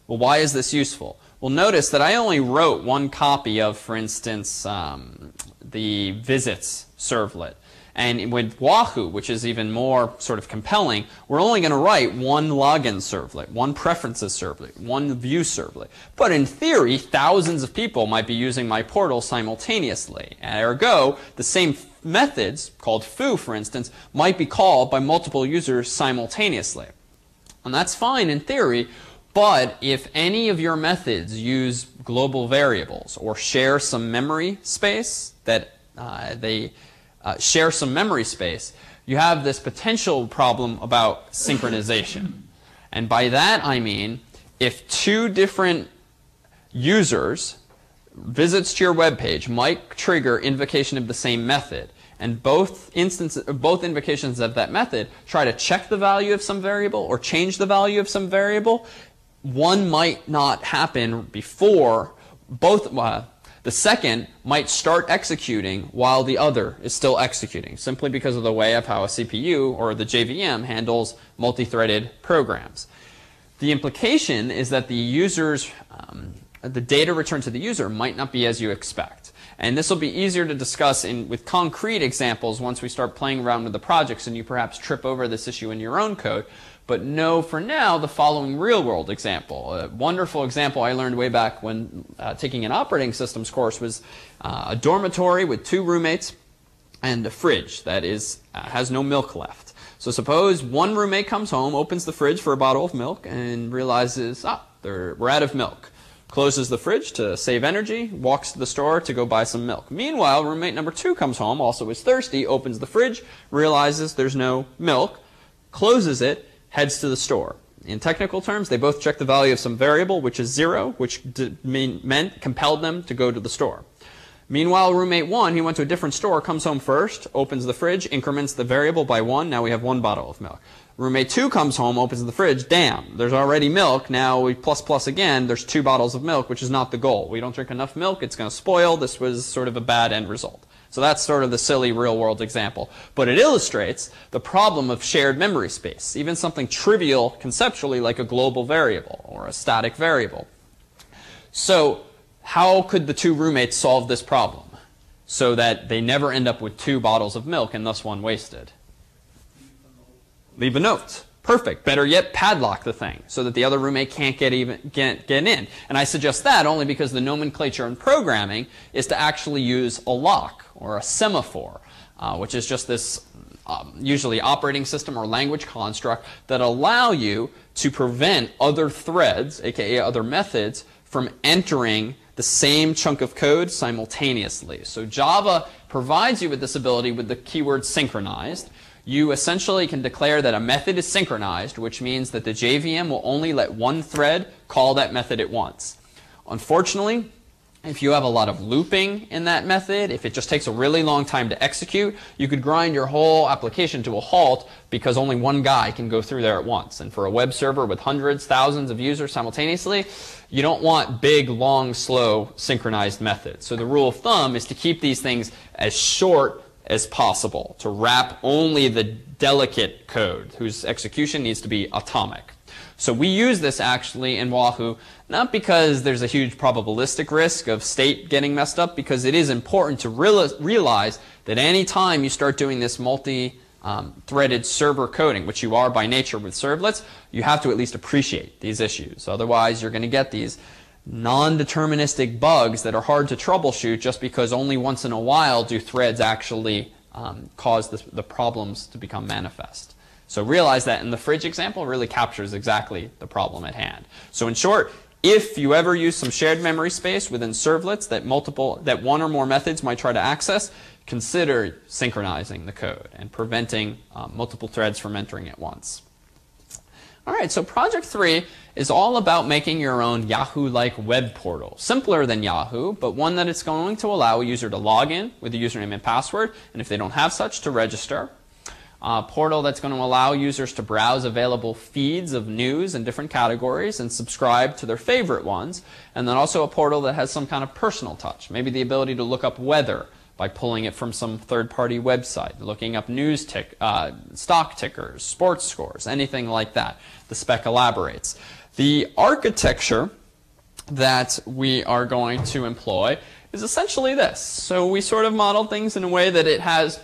Speaker 1: Well, why is this useful? Well, notice that I only wrote one copy of, for instance, um, the visits servlet. And with Wahoo, which is even more sort of compelling, we're only going to write one login servlet, one preferences servlet, one view servlet. But in theory, thousands of people might be using my portal simultaneously. Ergo, the same methods, called foo for instance, might be called by multiple users simultaneously. And that's fine in theory, but if any of your methods use global variables or share some memory space that uh, they uh, share some memory space, you have this potential problem about synchronization. And by that I mean if two different users visits to your web page might trigger invocation of the same method and both instances both invocations of that method try to check the value of some variable or change the value of some variable one might not happen before both uh, the second might start executing while the other is still executing simply because of the way of how a CPU or the JVM handles multi-threaded programs the implication is that the user's um, the data returned to the user might not be as you expect. And this will be easier to discuss in, with concrete examples once we start playing around with the projects and you perhaps trip over this issue in your own code. But know for now the following real world example. A wonderful example I learned way back when uh, taking an operating systems course was uh, a dormitory with two roommates and a fridge that is uh, has no milk left. So suppose one roommate comes home, opens the fridge for a bottle of milk, and realizes, ah, we're out of milk. Closes the fridge to save energy, walks to the store to go buy some milk. Meanwhile, roommate number two comes home, also is thirsty, opens the fridge, realizes there's no milk, closes it, heads to the store. In technical terms, they both check the value of some variable, which is zero, which mean, meant compelled them to go to the store. Meanwhile, roommate one, he went to a different store, comes home first, opens the fridge, increments the variable by one. Now we have one bottle of milk. Roommate two comes home, opens the fridge. Damn, there's already milk. Now we plus plus again. There's two bottles of milk, which is not the goal. We don't drink enough milk. It's going to spoil. This was sort of a bad end result. So that's sort of the silly real world example. But it illustrates the problem of shared memory space, even something trivial conceptually like a global variable or a static variable. So how could the two roommates solve this problem so that they never end up with two bottles of milk and thus one wasted? Leave a note. Perfect. Better yet, padlock the thing so that the other roommate can't get even get, get in. And I suggest that only because the nomenclature in programming is to actually use a lock or a semaphore, uh, which is just this um, usually operating system or language construct that allow you to prevent other threads, aka other methods, from entering the same chunk of code simultaneously. So Java provides you with this ability with the keyword synchronized. You essentially can declare that a method is synchronized, which means that the JVM will only let one thread call that method at once. Unfortunately, if you have a lot of looping in that method, if it just takes a really long time to execute, you could grind your whole application to a halt because only one guy can go through there at once. And for a web server with hundreds, thousands of users simultaneously, you don't want big, long, slow, synchronized methods. So the rule of thumb is to keep these things as short as possible, to wrap only the delicate code whose execution needs to be atomic. So we use this actually in Wahoo, not because there's a huge probabilistic risk of state getting messed up, because it is important to realize that any time you start doing this multi um, threaded server coding, which you are by nature with servlets, you have to at least appreciate these issues. Otherwise, you're going to get these non-deterministic bugs that are hard to troubleshoot just because only once in a while do threads actually um, cause the, the problems to become manifest. So realize that in the fridge example really captures exactly the problem at hand. So in short, if you ever use some shared memory space within servlets that multiple that one or more methods might try to access, consider synchronizing the code and preventing um, multiple threads from entering at once. All right, so project three is all about making your own Yahoo-like web portal. Simpler than Yahoo, but one that is going to allow a user to log in with a username and password, and if they don't have such, to register. A portal that's going to allow users to browse available feeds of news in different categories and subscribe to their favorite ones. And then also a portal that has some kind of personal touch, maybe the ability to look up weather by pulling it from some third-party website, looking up news tick, uh, stock tickers, sports scores, anything like that. The spec elaborates. The architecture that we are going to employ is essentially this. So we sort of model things in a way that it has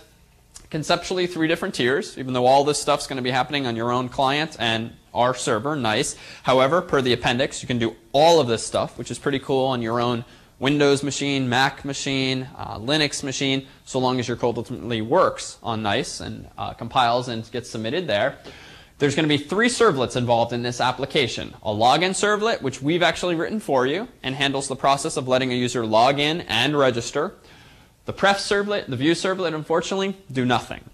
Speaker 1: conceptually three different tiers, even though all this stuff's going to be happening on your own client and our server, nice. However, per the appendix, you can do all of this stuff, which is pretty cool on your own Windows machine, Mac machine, uh, Linux machine, so long as your code ultimately works on NICE and uh, compiles and gets submitted there. There's going to be three servlets involved in this application. A login servlet, which we've actually written for you and handles the process of letting a user log in and register. The pref servlet, the view servlet, unfortunately, do nothing.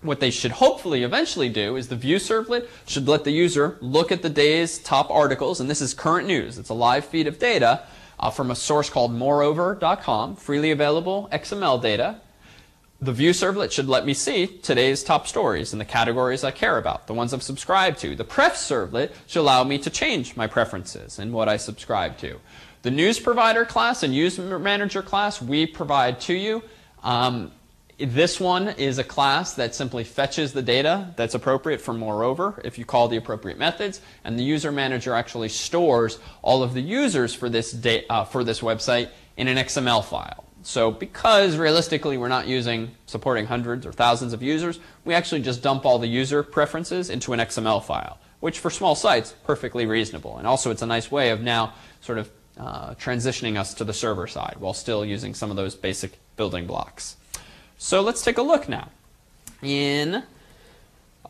Speaker 1: what they should hopefully eventually do is the view servlet should let the user look at the day's top articles, and this is current news. It's a live feed of data uh, from a source called moreover.com, freely available XML data. The view servlet should let me see today's top stories in the categories I care about, the ones I'm subscribed to. The pref servlet should allow me to change my preferences and what I subscribe to. The news provider class and user manager class we provide to you. Um, this one is a class that simply fetches the data that's appropriate for moreover if you call the appropriate methods and the user manager actually stores all of the users for this, uh, for this website in an XML file. So because realistically we're not using supporting hundreds or thousands of users, we actually just dump all the user preferences into an XML file, which for small sites, perfectly reasonable. And also it's a nice way of now sort of uh, transitioning us to the server side while still using some of those basic building blocks. So let's take a look now. In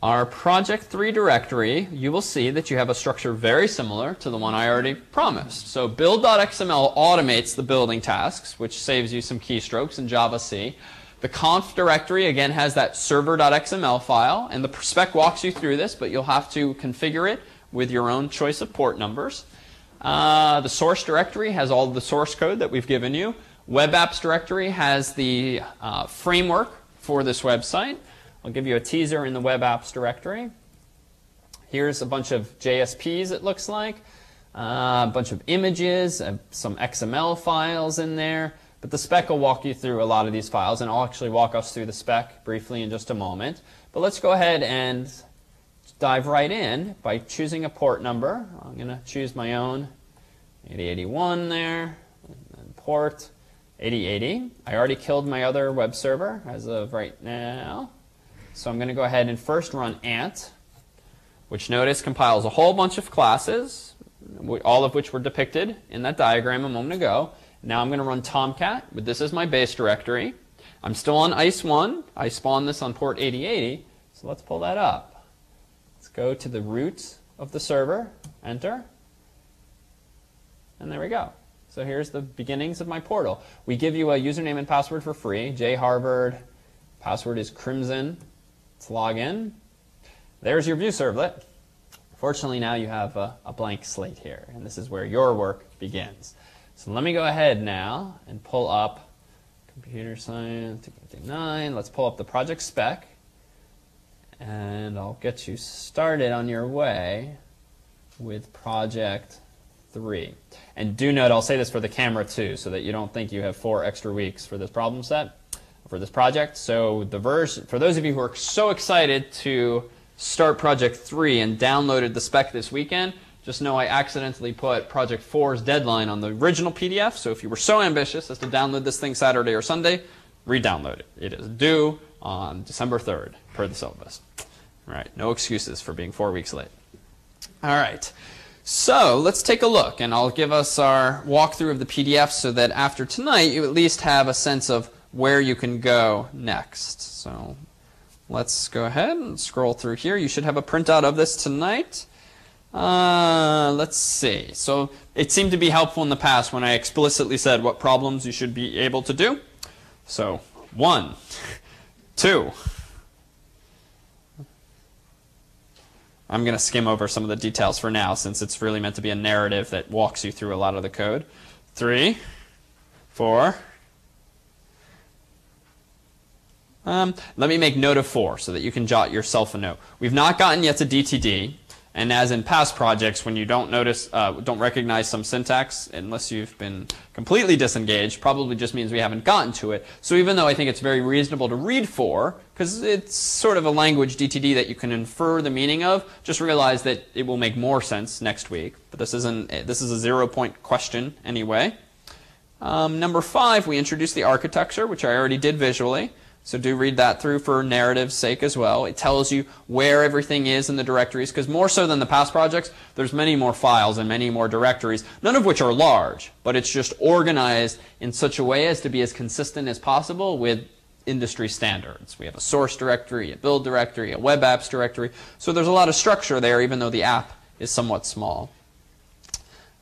Speaker 1: our project 3 directory, you will see that you have a structure very similar to the one I already promised. So build.xml automates the building tasks, which saves you some keystrokes in javac. The conf directory, again, has that server.xml file, and the spec walks you through this, but you'll have to configure it with your own choice of port numbers. Uh, the source directory has all the source code that we've given you. Web apps directory has the uh, framework for this website. I'll give you a teaser in the web apps directory. Here's a bunch of JSPs, it looks like, uh, a bunch of images, uh, some XML files in there. But the spec will walk you through a lot of these files, and I'll actually walk us through the spec briefly in just a moment. But let's go ahead and dive right in by choosing a port number. I'm going to choose my own 8081 there, and port. 8080. I already killed my other web server as of right now. So I'm going to go ahead and first run ant, which notice compiles a whole bunch of classes, all of which were depicted in that diagram a moment ago. Now I'm going to run tomcat, but this is my base directory. I'm still on ICE1. I spawned this on port 8080, so let's pull that up. Let's go to the root of the server, enter, and there we go. So here's the beginnings of my portal. We give you a username and password for free, jharvard. Password is crimson. Let's log in. There's your view servlet. Fortunately, now you have a, a blank slate here, and this is where your work begins. So let me go ahead now and pull up computer science 259. Let's pull up the project spec, and I'll get you started on your way with project three. And do note, I'll say this for the camera too, so that you don't think you have four extra weeks for this problem set, for this project. So the version, for those of you who are so excited to start project three and downloaded the spec this weekend, just know I accidentally put project four's deadline on the original PDF. So if you were so ambitious as to download this thing Saturday or Sunday, re-download it. It is due on December 3rd per the syllabus. All right, no excuses for being four weeks late. All right. So let's take a look, and I'll give us our walkthrough of the PDF so that after tonight you at least have a sense of where you can go next. So let's go ahead and scroll through here. You should have a printout of this tonight. Uh, let's see. So it seemed to be helpful in the past when I explicitly said what problems you should be able to do. So one, two, I'm going to skim over some of the details for now since it's really meant to be a narrative that walks you through a lot of the code. Three, four. Um, let me make note of four so that you can jot yourself a note. We've not gotten yet to DTD. And as in past projects, when you don't notice, uh, don't recognize some syntax, unless you've been completely disengaged, probably just means we haven't gotten to it. So even though I think it's very reasonable to read for, because it's sort of a language DTD that you can infer the meaning of, just realize that it will make more sense next week. But this isn't. This is a zero-point question anyway. Um, number five, we introduced the architecture, which I already did visually. So do read that through for narrative's sake as well. It tells you where everything is in the directories, because more so than the past projects, there's many more files and many more directories, none of which are large, but it's just organized in such a way as to be as consistent as possible with industry standards. We have a source directory, a build directory, a web apps directory. So there's a lot of structure there, even though the app is somewhat small.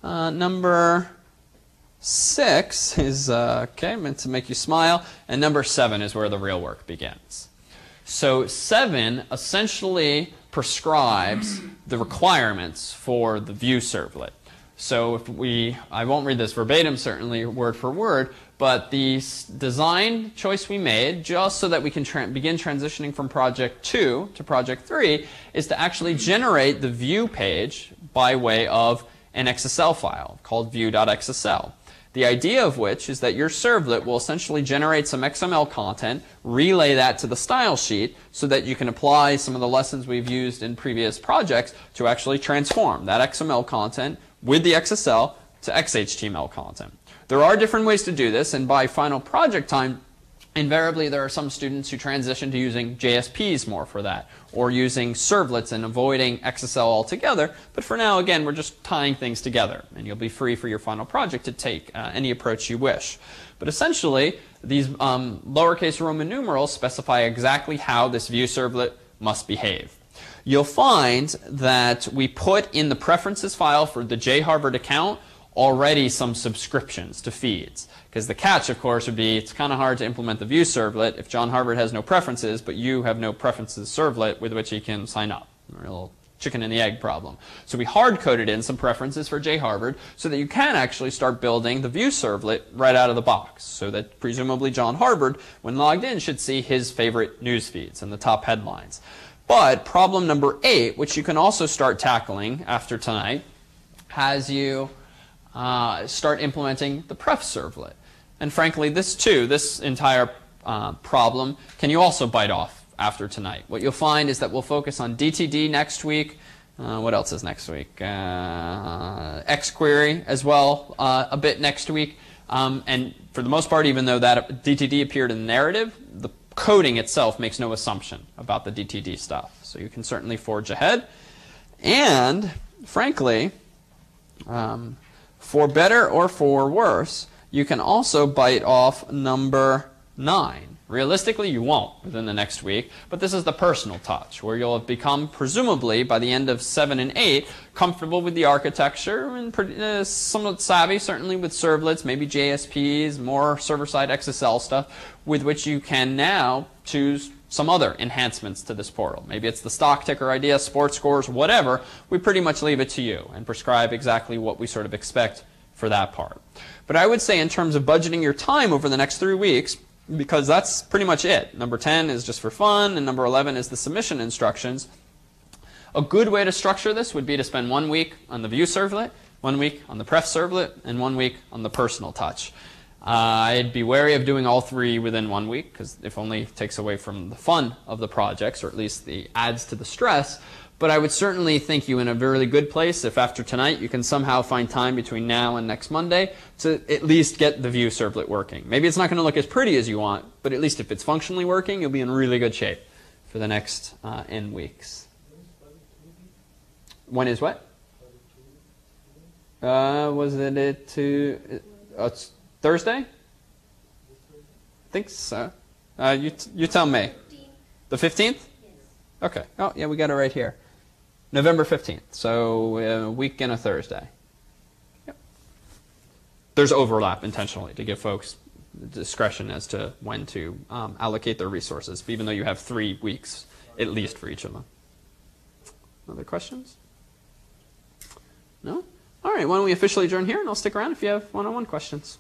Speaker 1: Uh, number Six is, uh, okay, meant to make you smile. And number seven is where the real work begins. So 7 essentially prescribes the requirements for the view servlet. So if we, I won't read this verbatim certainly, word for word, but the design choice we made, just so that we can tra- begin transitioning from project 2 to project 3, is to actually generate the view page by way of an XSL file called view.xsl. The idea of which is that your servlet will essentially generate some XML content, relay that to the style sheet so that you can apply some of the lessons we've used in previous projects to actually transform that XML content with the XSL to XHTML content. There are different ways to do this, and by final project time, Invariably, there are some students who transition to using JSPs more for that, or using servlets and avoiding XSL altogether. But for now, again, we're just tying things together, and you'll be free for your final project to take uh, any approach you wish. But essentially, these um, lowercase Roman numerals specify exactly how this view servlet must behave. You'll find that we put in the preferences file for the JHarvard account already some subscriptions to feeds. Because the catch, of course, would be it's kind of hard to implement the view servlet if John Harvard has no preferences, but you have no preferences servlet with which he can sign up. A little chicken and the egg problem. So we hard coded in some preferences for JHarvard so that you can actually start building the view servlet right out of the box. So that presumably John Harvard, when logged in, should see his favorite news feeds and the top headlines. But problem number eight, which you can also start tackling after tonight, has you uh, start implementing the pref servlet. And frankly, this too, this entire uh, problem, can you also bite off after tonight? What you'll find is that we'll focus on DTD next week. Uh, what else is next week? Uh, XQuery as well, uh, a bit next week. Um, and for the most part, even though that DTD appeared in the narrative, the coding itself makes no assumption about the DTD stuff. So you can certainly forge ahead. And frankly, um, for better or for worse, you can also bite off number nine. Realistically, you won't within the next week, but this is the personal touch, where you'll have become, presumably, by the end of 7 and 8, comfortable with the architecture and pretty, uh, somewhat savvy, certainly with servlets, maybe JSPs, more server-side XSL stuff, with which you can now choose some other enhancements to this portal. Maybe it's the stock ticker idea, sports scores, whatever. We pretty much leave it to you and prescribe exactly what we sort of expect for that part. But I would say in terms of budgeting your time over the next three weeks, because that's pretty much it. Number 10 is just for fun, and number 11 is the submission instructions. A good way to structure this would be to spend one week on the view servlet, one week on the pref servlet, and one week on the personal touch. Uh, I'd be wary of doing all three within one week because if only takes away from the fun of the projects, or at least the adds to the stress. But I would certainly think you in a really good place if after tonight you can somehow find time between now and next Monday to at least get the view servlet working. Maybe it's not going to look as pretty as you want, but at least if it's functionally working, you'll be in really good shape for the next uh, N weeks. When is what? Uh, was it it to uh, Thursday? I think so. Uh, you t- you tell me. The 15th? Okay. Oh, yeah, we got it right here. November 15th. So a week and a Thursday. Yep. There's overlap intentionally to give folks discretion as to when to um, allocate their resources, even though you have three weeks at least for each of them. Other questions? No? All right, why don't we officially adjourn here, and I'll stick around if you have one on one questions.